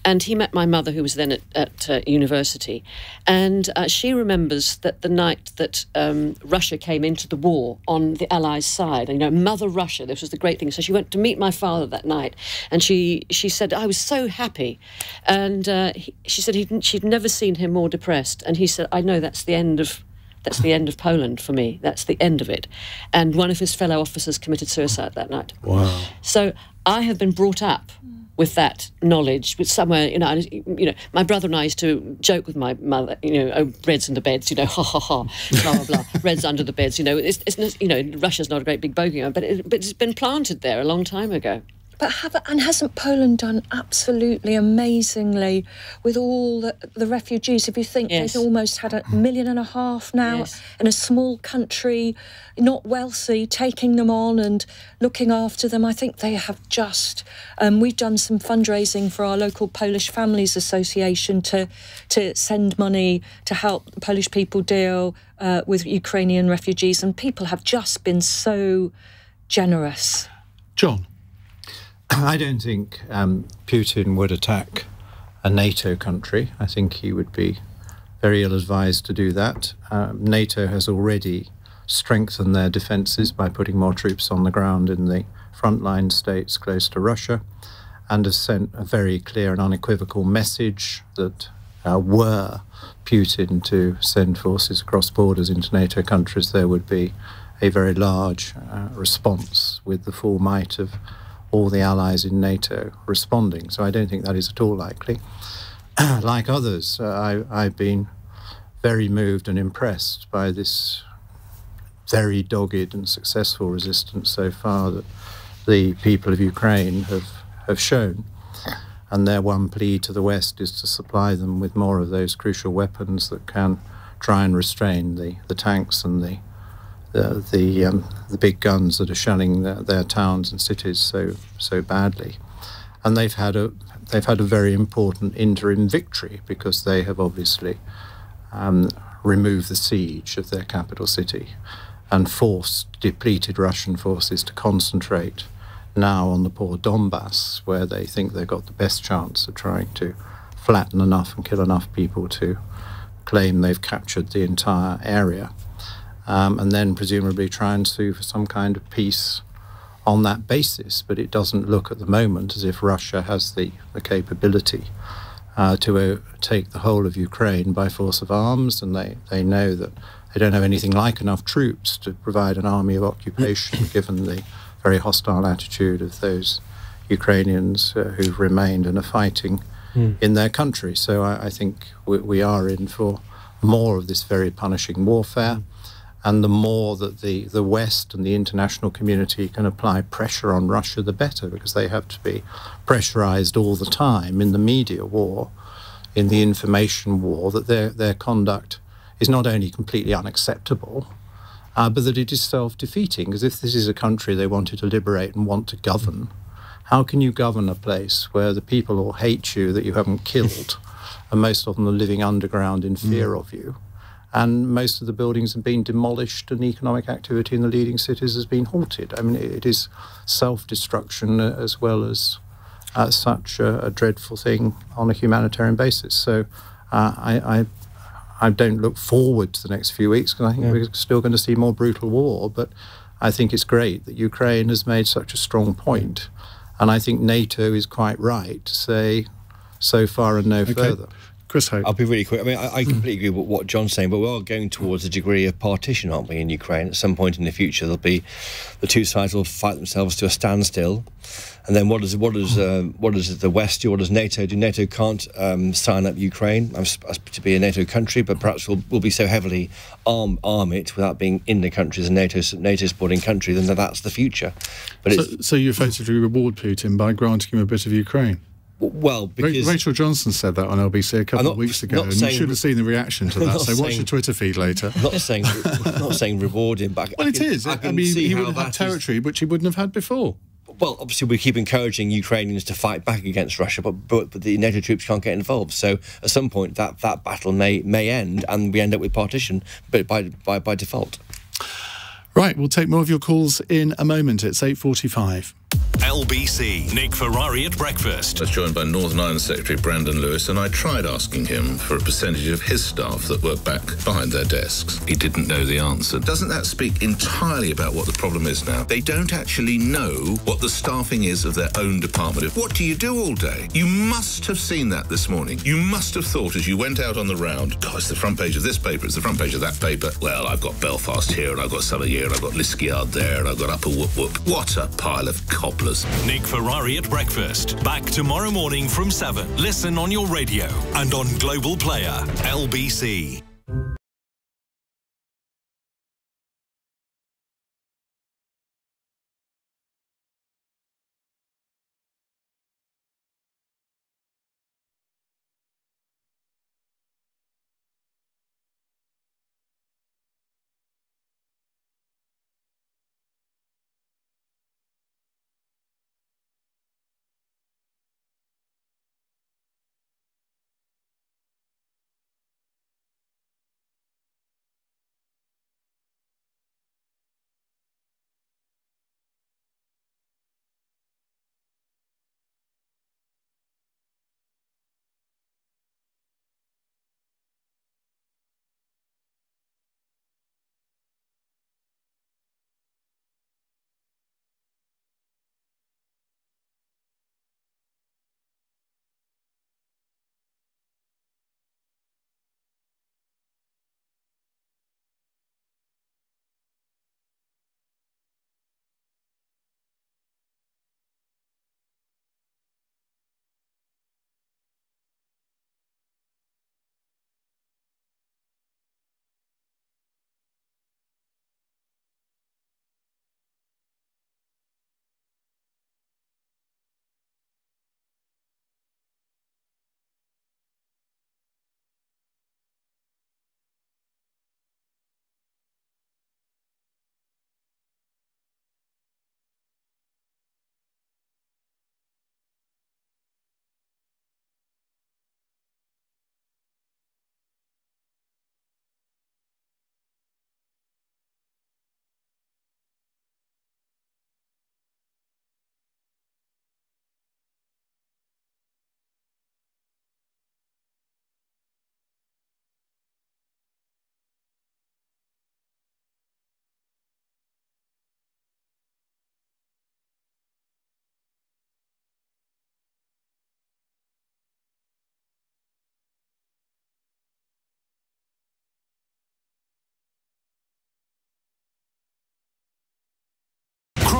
S4: And he met my mother, who was then at, at uh, university, and uh, she remembers that the night that um, Russia came into the war on the Allies' side, and, you know, Mother Russia. This was the great thing. So she went to meet my father that night, and she she said I was so happy, and uh, he, she said he'd, she'd never seen him more depressed, and he said I know that's the end of. That's the end of Poland for me. That's the end of it. And one of his fellow officers committed suicide that night.
S2: Wow.
S4: So I have been brought up with that knowledge, with somewhere, you know, I- you know, my brother and I used to joke with my mother, you know, oh, Reds under the beds, you know, ha ha ha, blah blah blah, Reds under the beds, you know, it's, it's you know, Russia's not a great big bogey, but it, but it's been planted there a long time ago.
S6: But have, and hasn't Poland done absolutely amazingly with all the, the refugees? If you think
S4: Yes.
S6: they've almost had a million and a half now
S4: Yes.
S6: in a small country, not wealthy, taking them on and looking after them, I think they have just. Um, we've done some fundraising for our local Polish Families Association to to send money to help Polish people deal uh, with Ukrainian refugees, and people have just been so generous.
S2: John.
S5: I don't think um, Putin would attack a NATO country. I think he would be very ill advised to do that. Um, NATO has already strengthened their defences by putting more troops on the ground in the frontline states close to Russia and has sent a very clear and unequivocal message that uh, were Putin to send forces across borders into NATO countries, there would be a very large uh, response with the full might of all the allies in NATO responding. So I don't think that is at all likely. like others, uh, I, I've been very moved and impressed by this very dogged and successful resistance so far that the people of Ukraine have, have shown. And their one plea to the West is to supply them with more of those crucial weapons that can try and restrain the, the tanks and the the the, um, the big guns that are shelling their, their towns and cities so so badly, and they've had a they've had a very important interim victory because they have obviously um, removed the siege of their capital city and forced depleted Russian forces to concentrate now on the poor Donbass, where they think they've got the best chance of trying to flatten enough and kill enough people to claim they've captured the entire area um, and then presumably try and sue for some kind of peace on that basis. But it doesn't look at the moment as if Russia has the, the capability uh, to uh, take the whole of Ukraine by force of arms, and they, they know that they don't have anything like enough troops to provide an army of occupation, given the very hostile attitude of those Ukrainians uh, who've remained and are fighting in their country. So I, I think we, we are in for more of this very punishing warfare. And the more that the, the West and the international community can apply pressure on Russia, the better, because they have to be pressurized all the time in the media war, in the information war, that their, their conduct is not only completely unacceptable, uh, but that it is self defeating. Because if this is a country they wanted to liberate and want to govern, how can you govern a place where the people all hate you that you haven't killed, and most of them are living underground in fear of you? And most of the buildings have been demolished and economic activity in the leading cities has been halted. I mean, it, is self-destruction as well as uh, such a, a, dreadful thing on a humanitarian basis. So uh, I, I, I, don't look forward to the next few weeks because I think yeah. we're still going to see more brutal war. But I think it's great that Ukraine has made such a strong point, and I think NATO is quite right to say so far and no
S2: Okay.
S5: further.
S2: Chris Hope.
S7: I'll be really quick. I mean, I, I completely agree with what John's saying, but we are going towards a degree of partition, aren't we, in Ukraine? At some point in the future, there'll be the two sides will fight themselves to a standstill, and then what does what does uh, what does the West do? What does NATO do? NATO can't um, sign up Ukraine as to be a NATO country, but perhaps we'll, we'll be so heavily arm arm it without being in the country as a NATO NATO supporting country. Then that's the future. But
S2: so, so you effectively reward Putin by granting him a bit of Ukraine.
S7: Well, because
S2: Rachel Johnson said that on LBC a couple
S7: not,
S2: of weeks ago, and you should have seen the reaction to that. So watch the Twitter feed later.
S7: Not saying not saying reward him, but
S2: well,
S7: I can,
S2: is.
S7: I,
S2: I mean, he would have had territory
S7: is...
S2: which he wouldn't have had before.
S7: Well, obviously, we keep encouraging Ukrainians to fight back against Russia, but, but, but the NATO troops can't get involved. So at some point, that, that battle may may end, and we end up with partition, but by by, by default.
S2: Right, we'll take more of your calls in a moment. It's eight forty-five.
S1: LBC. Nick Ferrari at breakfast.
S12: I was joined by Northern Ireland Secretary Brandon Lewis, and I tried asking him for a percentage of his staff that work back behind their desks. He didn't know the answer. Doesn't that speak entirely about what the problem is now? They don't actually know what the staffing is of their own department. What do you do all day? You must have seen that this morning. You must have thought as you went out on the round, God, it's the front page of this paper, it's the front page of that paper. Well, I've got Belfast here, and I've got Summer here, and I've got Liskeard there, and I've got Upper Whoop Whoop. What a pile of cobblers.
S1: Nick Ferrari at breakfast. Back tomorrow morning from 7. Listen on your radio and on Global Player. LBC.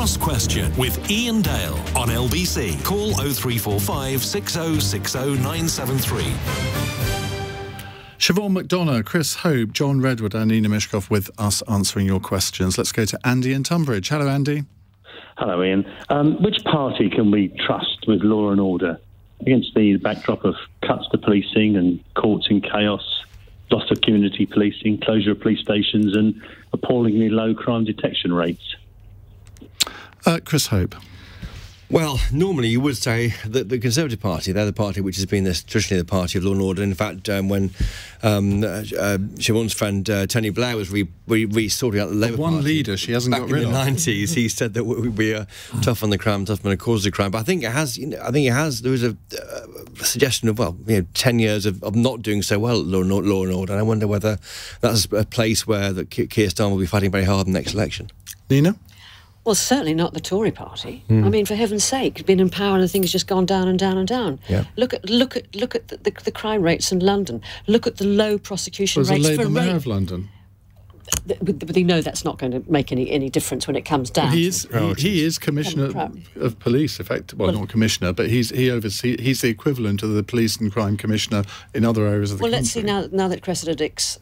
S1: Cross Question with Iain Dale on LBC. Call 0345 6060973.
S2: Siobhain McDonagh, Chris Hope, John Redwood, and Nina Myskow with us answering your questions. Let's go to Andy in Tunbridge. Hello, Andy.
S13: Hello, Iain. Um, which party can we trust with law and order against the backdrop of cuts to policing and courts in chaos, loss of community policing, closure of police stations, and appallingly low crime detection rates?
S2: Uh, Chris Hope.
S7: Well, normally you would say that the Conservative Party, they're the party which has been this, traditionally the party of law and order. In fact, um, when um, uh, uh, Siobhain's friend uh, Tony Blair was re, re, re sorting out the Labour
S2: one
S7: Party
S2: leader she hasn't
S7: back
S2: got
S7: in
S2: rid
S7: the
S2: of.
S7: nineties, he said that we, we are tough on the crime, tough on the cause of crime. But I think it has, you know, I think it has. There was a uh, suggestion of well, you know, ten years of, of not doing so well at law and, law and order. And I wonder whether that's a place where the Keir Starmer will be fighting very hard in the next election.
S2: Nina.
S4: Well, certainly not the Tory party.
S7: Hmm.
S4: I mean, for heaven's sake, been in power and the thing has just gone down and down and down.
S7: Yeah.
S4: Look at look at look at the, the, the crime rates in London. Look at the low prosecution
S2: a
S4: rates
S2: Labour
S4: for
S2: mayor
S4: rape.
S2: of London.
S4: But they know that's not going to make any, any difference when it comes down.
S2: he is he, he is commissioner of police, effect well,
S4: Well-
S2: not commissioner, but he's he oversee he's the equivalent of the police and crime commissioner in other areas of the
S4: Well,
S2: country.
S4: Well, let's see now. Now that Cressida Dick's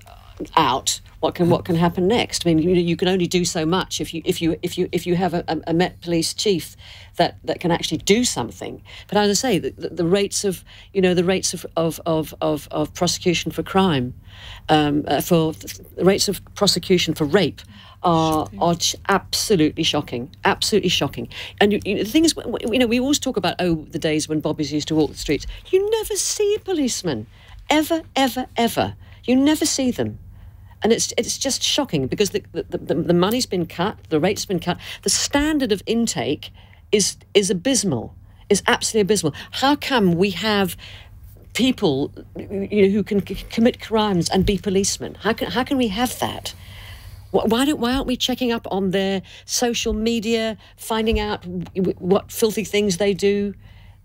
S4: out, what can what can happen next? I mean, you, you can only do so much if you if you if you if you have a, a, Met Police chief that, that can actually do something. But as I say, the, the, the rates of you know the rates of of of, of, of prosecution for crime, um, uh, for the rates of prosecution for rape. Are, are absolutely shocking, absolutely shocking. And you, you, the thing is, you know, we always talk about oh, the days when bobbies used to walk the streets. You never see a policeman, ever, ever, ever. You never see them and it's it's just shocking because the, the, the, the money's been cut, the rate's been cut, the standard of intake is is abysmal, is absolutely abysmal. How come we have people you know, who can c- commit crimes and be policemen? How can how can we have that? Why don't why aren't we checking up on their social media, finding out w- what filthy things they do?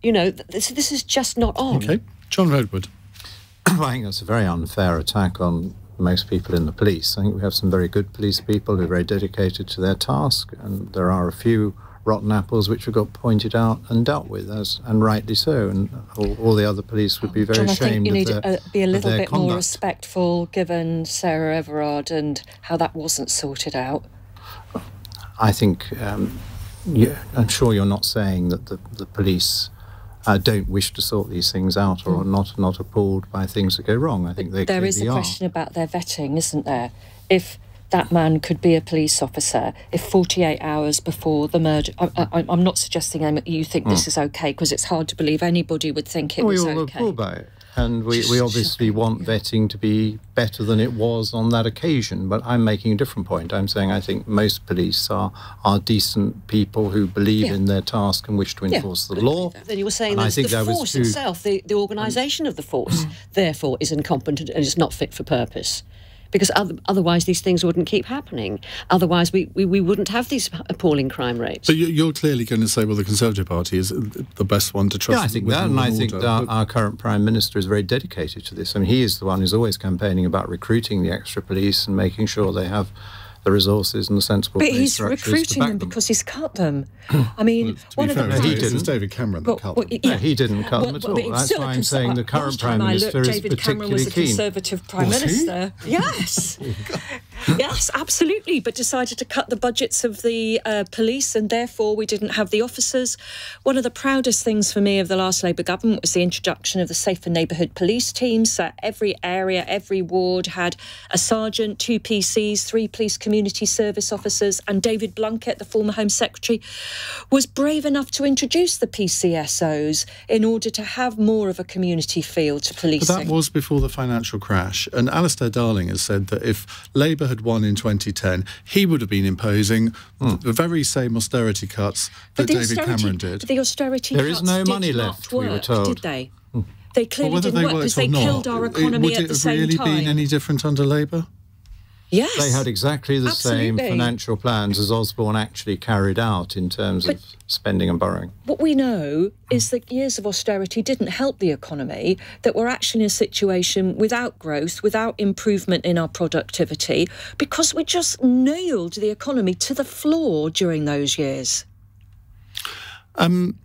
S4: You know, this this is just not on.
S2: Okay, John Redwood.
S5: I think that's a very unfair attack on most people in the police. I think we have some very good police people who are very dedicated to their task, and there are a few rotten apples which have got pointed out and dealt with, as and rightly so. And all, all the other police would be very
S6: John, I
S5: ashamed
S6: think you need to uh, be a little bit more respectful given Sarah Everard and how that wasn't sorted out.
S5: I think um, I'm sure you're not saying that the, the police uh, don't wish to sort these things out or are not not appalled by things that go wrong. I think they
S6: There is a
S5: are.
S6: question about their vetting, isn't there? If that man could be a police officer, if 48 hours before the murder, I, I'm not suggesting you think this
S5: Mm.
S6: is okay because it's hard to believe anybody would think it
S5: we
S6: was
S5: all
S6: okay.
S5: approve by it. And we, we obviously want vetting to be better than it was on that occasion. But I'm making a different point. I'm saying I think most police are, are decent people who believe
S4: Yeah.
S5: in their task and wish to
S4: Yeah.
S5: enforce the law.
S4: Then you were saying that the force
S5: too-
S4: itself, the, the organisation of the force, mm. therefore, is incompetent and is not fit for purpose. Because other, otherwise, these things wouldn't keep happening. Otherwise, we, we, we wouldn't have these appalling crime rates.
S2: But you- you're clearly going to say, well, the Conservative Party is the best one to trust.
S5: Yeah, I think that, and I think
S2: order,
S5: that our, our current Prime Minister is very dedicated to this. I mean, he is the one who's always campaigning about recruiting the extra police and making sure they have the resources and the sensible
S6: But he's recruiting them
S5: them.
S6: because he's cut them. I mean, one of the
S2: fair, it was-
S6: problems-
S2: it was David Cameron that
S6: Well,
S2: cut
S6: well,
S2: them.
S6: yeah.
S5: No, he didn't cut
S6: Well,
S5: them at
S6: well,
S5: all.
S6: but it's
S5: That's
S6: still
S5: why
S6: a
S5: I'm
S6: cons-
S5: saying the current
S6: time
S5: Prime
S6: I
S5: Minister
S6: looked,
S5: is
S6: David Cameron was
S5: particularly
S6: a
S5: keen.
S6: Conservative Prime
S5: Was he?
S6: Minister. Yes. yes, absolutely. But decided to cut the budgets of the uh, police, and therefore we didn't have the officers. One of the proudest things for me of the last Labour government was the introduction of the safer neighbourhood police teams. So every area, every ward had a sergeant, two PCs, three police community service officers, and David Blunkett, the former Home Secretary, was brave enough to introduce the PCSOs in order to have more of a community feel to
S2: But
S6: policing.
S2: that was before the financial crash. And Alistair Darling has said that if Labour had won in 2010, he would have been imposing hmm, the very same austerity cuts that David
S6: austerity-
S2: Cameron did.
S6: The austerity
S5: There is
S6: cuts
S5: no
S6: did
S5: money
S6: not
S5: left, we
S6: Work,
S5: were told.
S6: Did they? Hmm. They clearly
S2: Well,
S6: didn't
S2: they
S6: work because they
S2: not,
S6: killed our
S2: it-
S6: economy
S2: would
S6: at
S2: it
S6: the
S2: have
S6: same
S2: really
S6: time.
S2: been any different under Labour?
S6: Yes.
S5: They had exactly the same financial plans as Osborne actually carried out in terms
S6: But-
S5: of spending and borrowing.
S6: What we know is that years of austerity didn't help the economy, that we're actually in a situation without growth, without improvement in our productivity, because we just nailed the economy to the floor during those years.
S2: Um,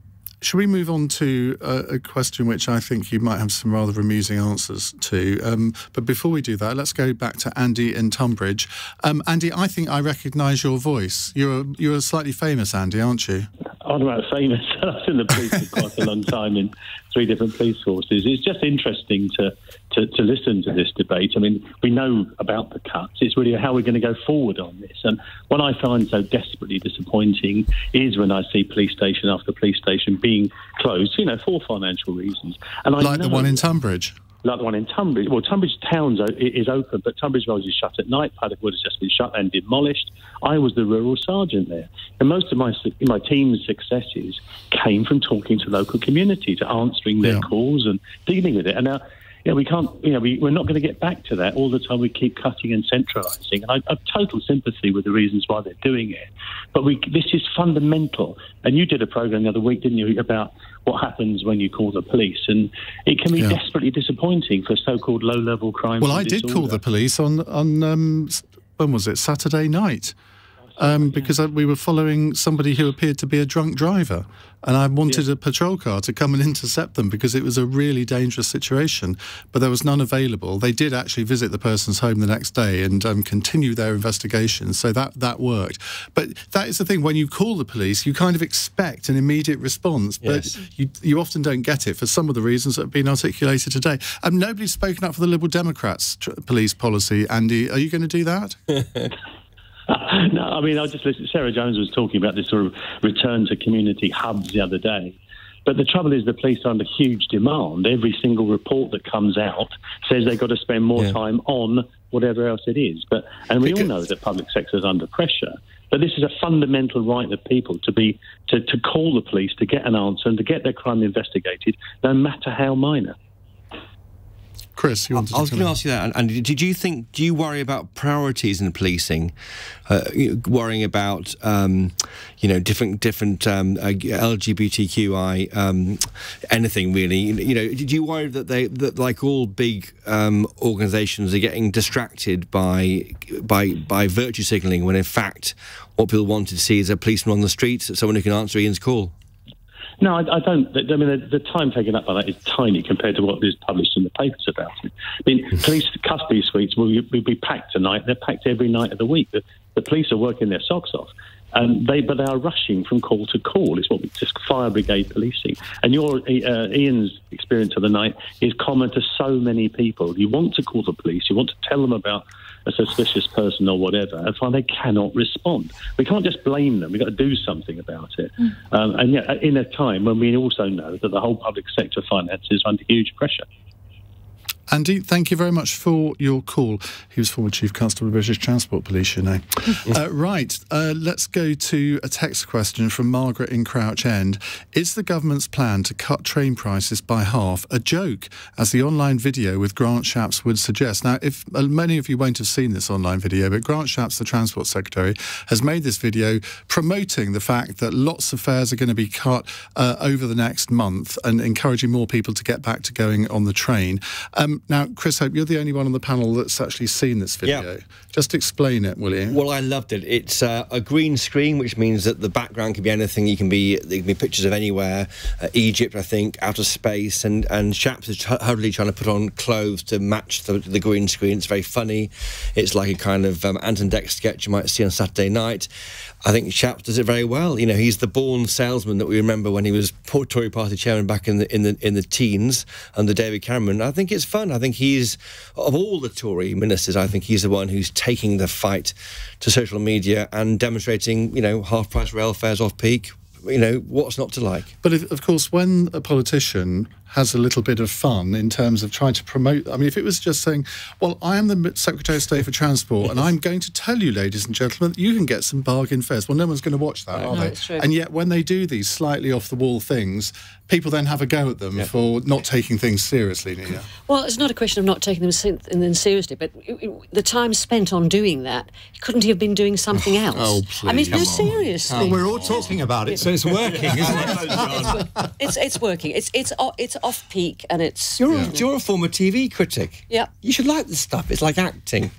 S2: shall we move on to a, a question which I think you might have some rather amusing answers to? Um, but before we do that, let's go back to Andy in Tunbridge. Um, Andy, I think I recognise your voice. You're you're slightly famous Andy, aren't you?
S13: I'm about famous. I was in the police for quite a long time in three different police forces. It's just interesting to, to, to listen to this debate. I mean, we know about the cuts. It's really how we're going to go forward on this. And what I find so desperately disappointing is when I see police station after police station being closed, you know, for financial reasons. And I
S2: like the one in Tunbridge.
S13: Like the one in Tunbridge. Well, Tunbridge Town's is open, but Tunbridge Wells is shut at night. Paddock Wood has just been shut and demolished. I was the rural sergeant there, and most of my my team's successes came from talking to local communities, answering their
S2: Yeah.
S13: calls and dealing with it. And now. Yeah, we can't, you know, we, we're not going to get back to that all the time. We keep cutting and centralising. And I, I have total sympathy with the reasons why they're doing it. But we, this is fundamental. And you did a program the other week, didn't you, about what happens when you call the police? And it can be
S2: Yeah.
S13: desperately disappointing for so-called low-level crime.
S2: Well, I did call the police on on um, when was it Saturday night um, because I, we were following somebody who appeared to be a drunk driver, and I wanted a patrol car to come and intercept them because it was a really dangerous situation. But there was none available. They did actually visit the person's home the next day and um, continue their investigation, so that that worked. But that is the thing: when you call the police, you kind of expect an immediate response, but
S7: Yes.
S2: you, you often don't get it for some of the reasons that have been articulated today. Um, nobody's spoken up for the Liberal Democrats' tr- police policy. Andy, are you going to do that?
S13: no, I mean, I just listened. Sarah Jones was talking about this sort of return to community hubs the other day. But the trouble is, the police are under huge demand. Every single report that comes out says they've got to spend more time on whatever else it is. But and we all know that public sector is under pressure. But this is a fundamental right of people to be to, to call the police to get an answer and to get their crime investigated, no matter how minor.
S2: Chris, you wanted
S7: I was going to ask you that. And, and did you think? Do you worry about priorities in policing? Uh, worrying about um, you know different different um, uh, LGBTQI um, anything really? You know, did you worry that they that like all big um, organisations are getting distracted by by by virtue signalling when in fact what people wanted to see is a policeman on the street, someone who can answer Iain's call.
S13: No, I, I don't. I mean, the, the time taken up by that is tiny compared to what is published in the papers about it. I mean, police custody suites will, will be packed tonight. They're packed every night of the week. The, the police are working their socks off. And they, but they are rushing from call to call. It's what we just fire brigade policing. And your uh, Iain's experience of the night is common to so many people. You want to call the police. You want to tell them about a suspicious person or whatever, and find they cannot respond. We can't just blame them. We've got to do something about it. Um, and yet, in a time when we also know that the whole public sector finances are under huge pressure.
S2: Andy, thank you very much for your call. He was former Chief Constable of British Transport Police, you know. uh, right, uh, let's go to a text question from Margaret in Crouch End. Is the government's plan to cut train prices by half a joke, as the online video with Grant Shapps would suggest? Now, if uh, many of you won't have seen this online video, but Grant Shapps, the Transport Secretary, has made this video promoting the fact that lots of fares are going to be cut uh, over the next month and encouraging more people to get back to going on the train. Um, now, Chris Hope, you're the only one on the panel that's actually seen this video. Just explain it, will you?
S7: Well, I loved it. It's uh, a green screen, which means that the background can be anything. You can be there can be pictures of anywhere, uh, Egypt, I think, outer space, and and Shapps is hurriedly trying to put on clothes to match the, the green screen. It's very funny. It's like a kind of um, Ant and Dec sketch you might see on Saturday night. I think Shapps does it very well. You know, he's the born salesman that we remember when he was Tory Party chairman back in the in the in the teens under David Cameron. I think it's fun. I think he's of all the Tory ministers, I think he's the one who's taking the fight to social media and demonstrating, you know, half price rail fares off peak. You know, what's not to like?
S2: But if, of course, when a politician has a little bit of fun in terms of trying to promote, I mean, if it was just saying, "Well, I am the Secretary of State for Transport, and I'm going to tell you, ladies and gentlemen, that you can get some bargain fares," well, no one's going to watch that, are
S4: No,
S2: they?
S4: it's true.
S2: And yet, when they do these slightly off the wall things, people then have a go at them for not taking things seriously. Nina.
S4: Well, it's not a question of not taking them, se- them seriously, but it- it- the time spent on doing that, couldn't he have been doing something oh, else?
S5: Oh, please.
S4: I mean,
S5: please.
S4: no,
S5: Come on.
S4: seriously.
S5: Well, we're all talking about it, so it's working, isn't it?
S4: it's it's working. It's it's it's off peak and it's.
S7: You're, a, you're a former TV critic.
S4: Yeah.
S7: You should like this stuff. It's like acting.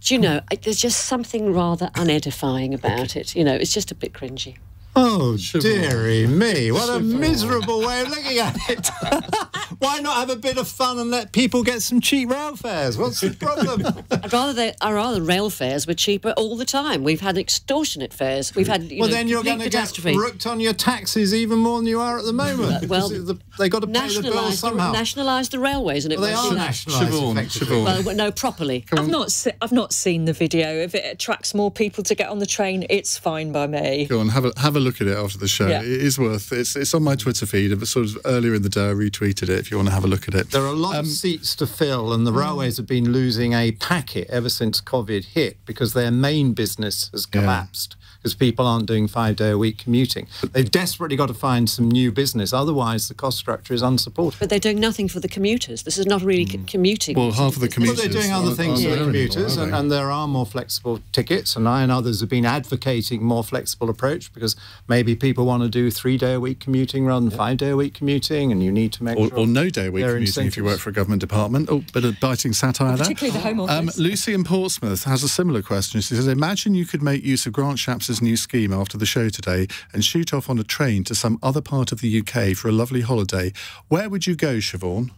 S4: Do you know? I- There's just something rather unedifying about it. You know, it's just a bit cringy.
S5: Oh, dearie me. What a miserable way of looking at it. Why not have a bit of fun and let people get some cheap rail fares? What's the problem?
S4: I'd rather they, I'd rather rail fares were cheaper all the time. We've had extortionate fares. We've had you
S5: well,
S4: know,
S5: then you're going to get
S4: catastrophe.
S5: rooked on your taxes even more than you are at the moment.
S4: well,
S5: because the- they got to pay the bill
S4: nationalise
S5: somehow.
S4: nationalise the railways, and it
S5: Well, they are nationalised, Siobhain,
S4: Well, well, no, properly.
S6: I've not se- I've not seen the video. If it attracts more people to get on the train, it's fine by me.
S2: Go on, have a have a look at it after the show.
S6: Yeah.
S2: It is worth. It's it's on my Twitter feed. It was sort of earlier in the day. I retweeted it. If you want to have a look at it.
S5: There are a lot of um, seats to fill, and the mm. railways have been losing a packet ever since COVID hit because their main business has collapsed. Because people aren't doing five day a week commuting. They've desperately got to find some new business, otherwise, the cost structure is unsupported.
S4: But they're doing nothing for the commuters. This is not really c- commuting.
S2: Well, half of the
S5: Well,
S2: commuters.
S5: they're doing other things for the
S2: there anymore,
S5: commuters, and, and there are more flexible tickets. And I and others have been advocating more flexible approach because maybe people want to do three day a week commuting rather than five day a week commuting, and you need to make
S2: or,
S5: sure
S2: or no day a week
S5: there are
S2: commuting if you work for a government department. Oh, bit of biting satire there.
S6: particularly the Home
S2: Um,
S6: Office.
S2: Lucy in Portsmouth has a similar question. She says, Imagine you could make use of Grant Shapps' new scheme after the show today and shoot off on a train to some other part of the UK for a lovely holiday. Where would you go, Siobhain?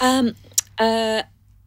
S6: Um, uh,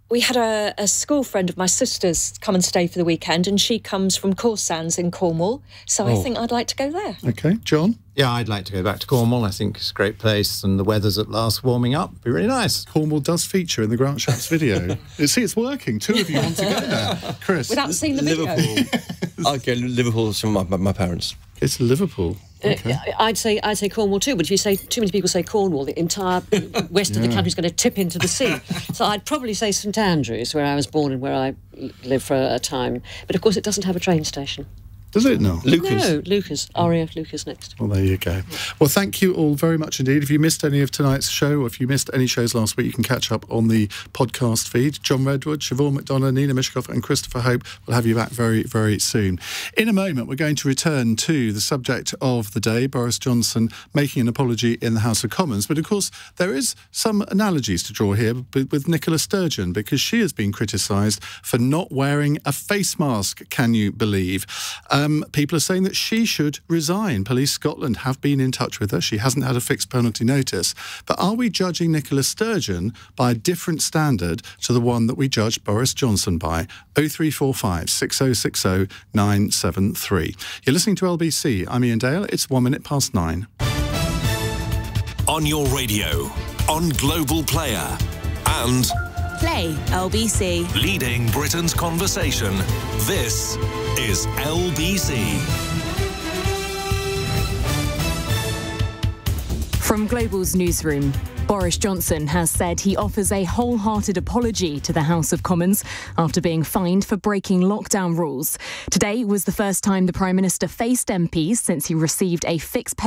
S6: we had a, a school friend of my sister's come and stay for the weekend, and she comes from Corsands in Cornwall. So I
S2: Oh.
S6: think I'd like to go there.
S2: Okay, John?
S5: Yeah, I'd like to go back to Cornwall. I think it's a great place, and the weather's at last warming up. Be really nice.
S2: Cornwall does feature in the Grant Shapps video. You See, it's working. Two of you want to go there. Chris?
S6: Without seeing the video.
S7: Liverpool. I'll go Liverpool. Some of my, my, my parents.
S2: It's Liverpool.
S4: Uh, I'd say I'd say Cornwall too, but if you say too many people say Cornwall, the entire west of the country is going to tip into the sea. so I'd probably say St Andrews, where I was born and where I lived for a time. But of course, it doesn't have a train station.
S2: Does it not?
S4: No, Leuchars, RAF Leuchars next.
S2: Well, there you go. Well, thank you all very much indeed. If you missed any of tonight's show, or if you missed any shows last week, you can catch up on the podcast feed. John Redwood, Siobhain McDonagh, Nina Myskow, and Christopher Hope will have you back very, very soon. In a moment, we're going to return to the subject of the day Boris Johnson making an apology in the House of Commons. But of course, there is some analogies to draw here with, with Nicola Sturgeon because she has been criticised for not wearing a face mask. Can you believe? Um, people are saying that she should resign. Police Scotland have been in touch with her. She hasn't had a fixed penalty notice. But are we judging Nicola Sturgeon by a different standard to the one that we judged Boris Johnson by? 0345 6060 973. You're listening to LBC. I'm Iain Dale. It's one minute past nine.
S1: On your radio, on Global Player, and
S14: Play LBC.
S1: leading Britain's conversation. This is LBC.
S10: From Global's newsroom, Boris Johnson has said he offers a wholehearted apology to the House of Commons after being fined for breaking lockdown rules. Today was the first time the Prime Minister faced MPs since he received a fixed penalty.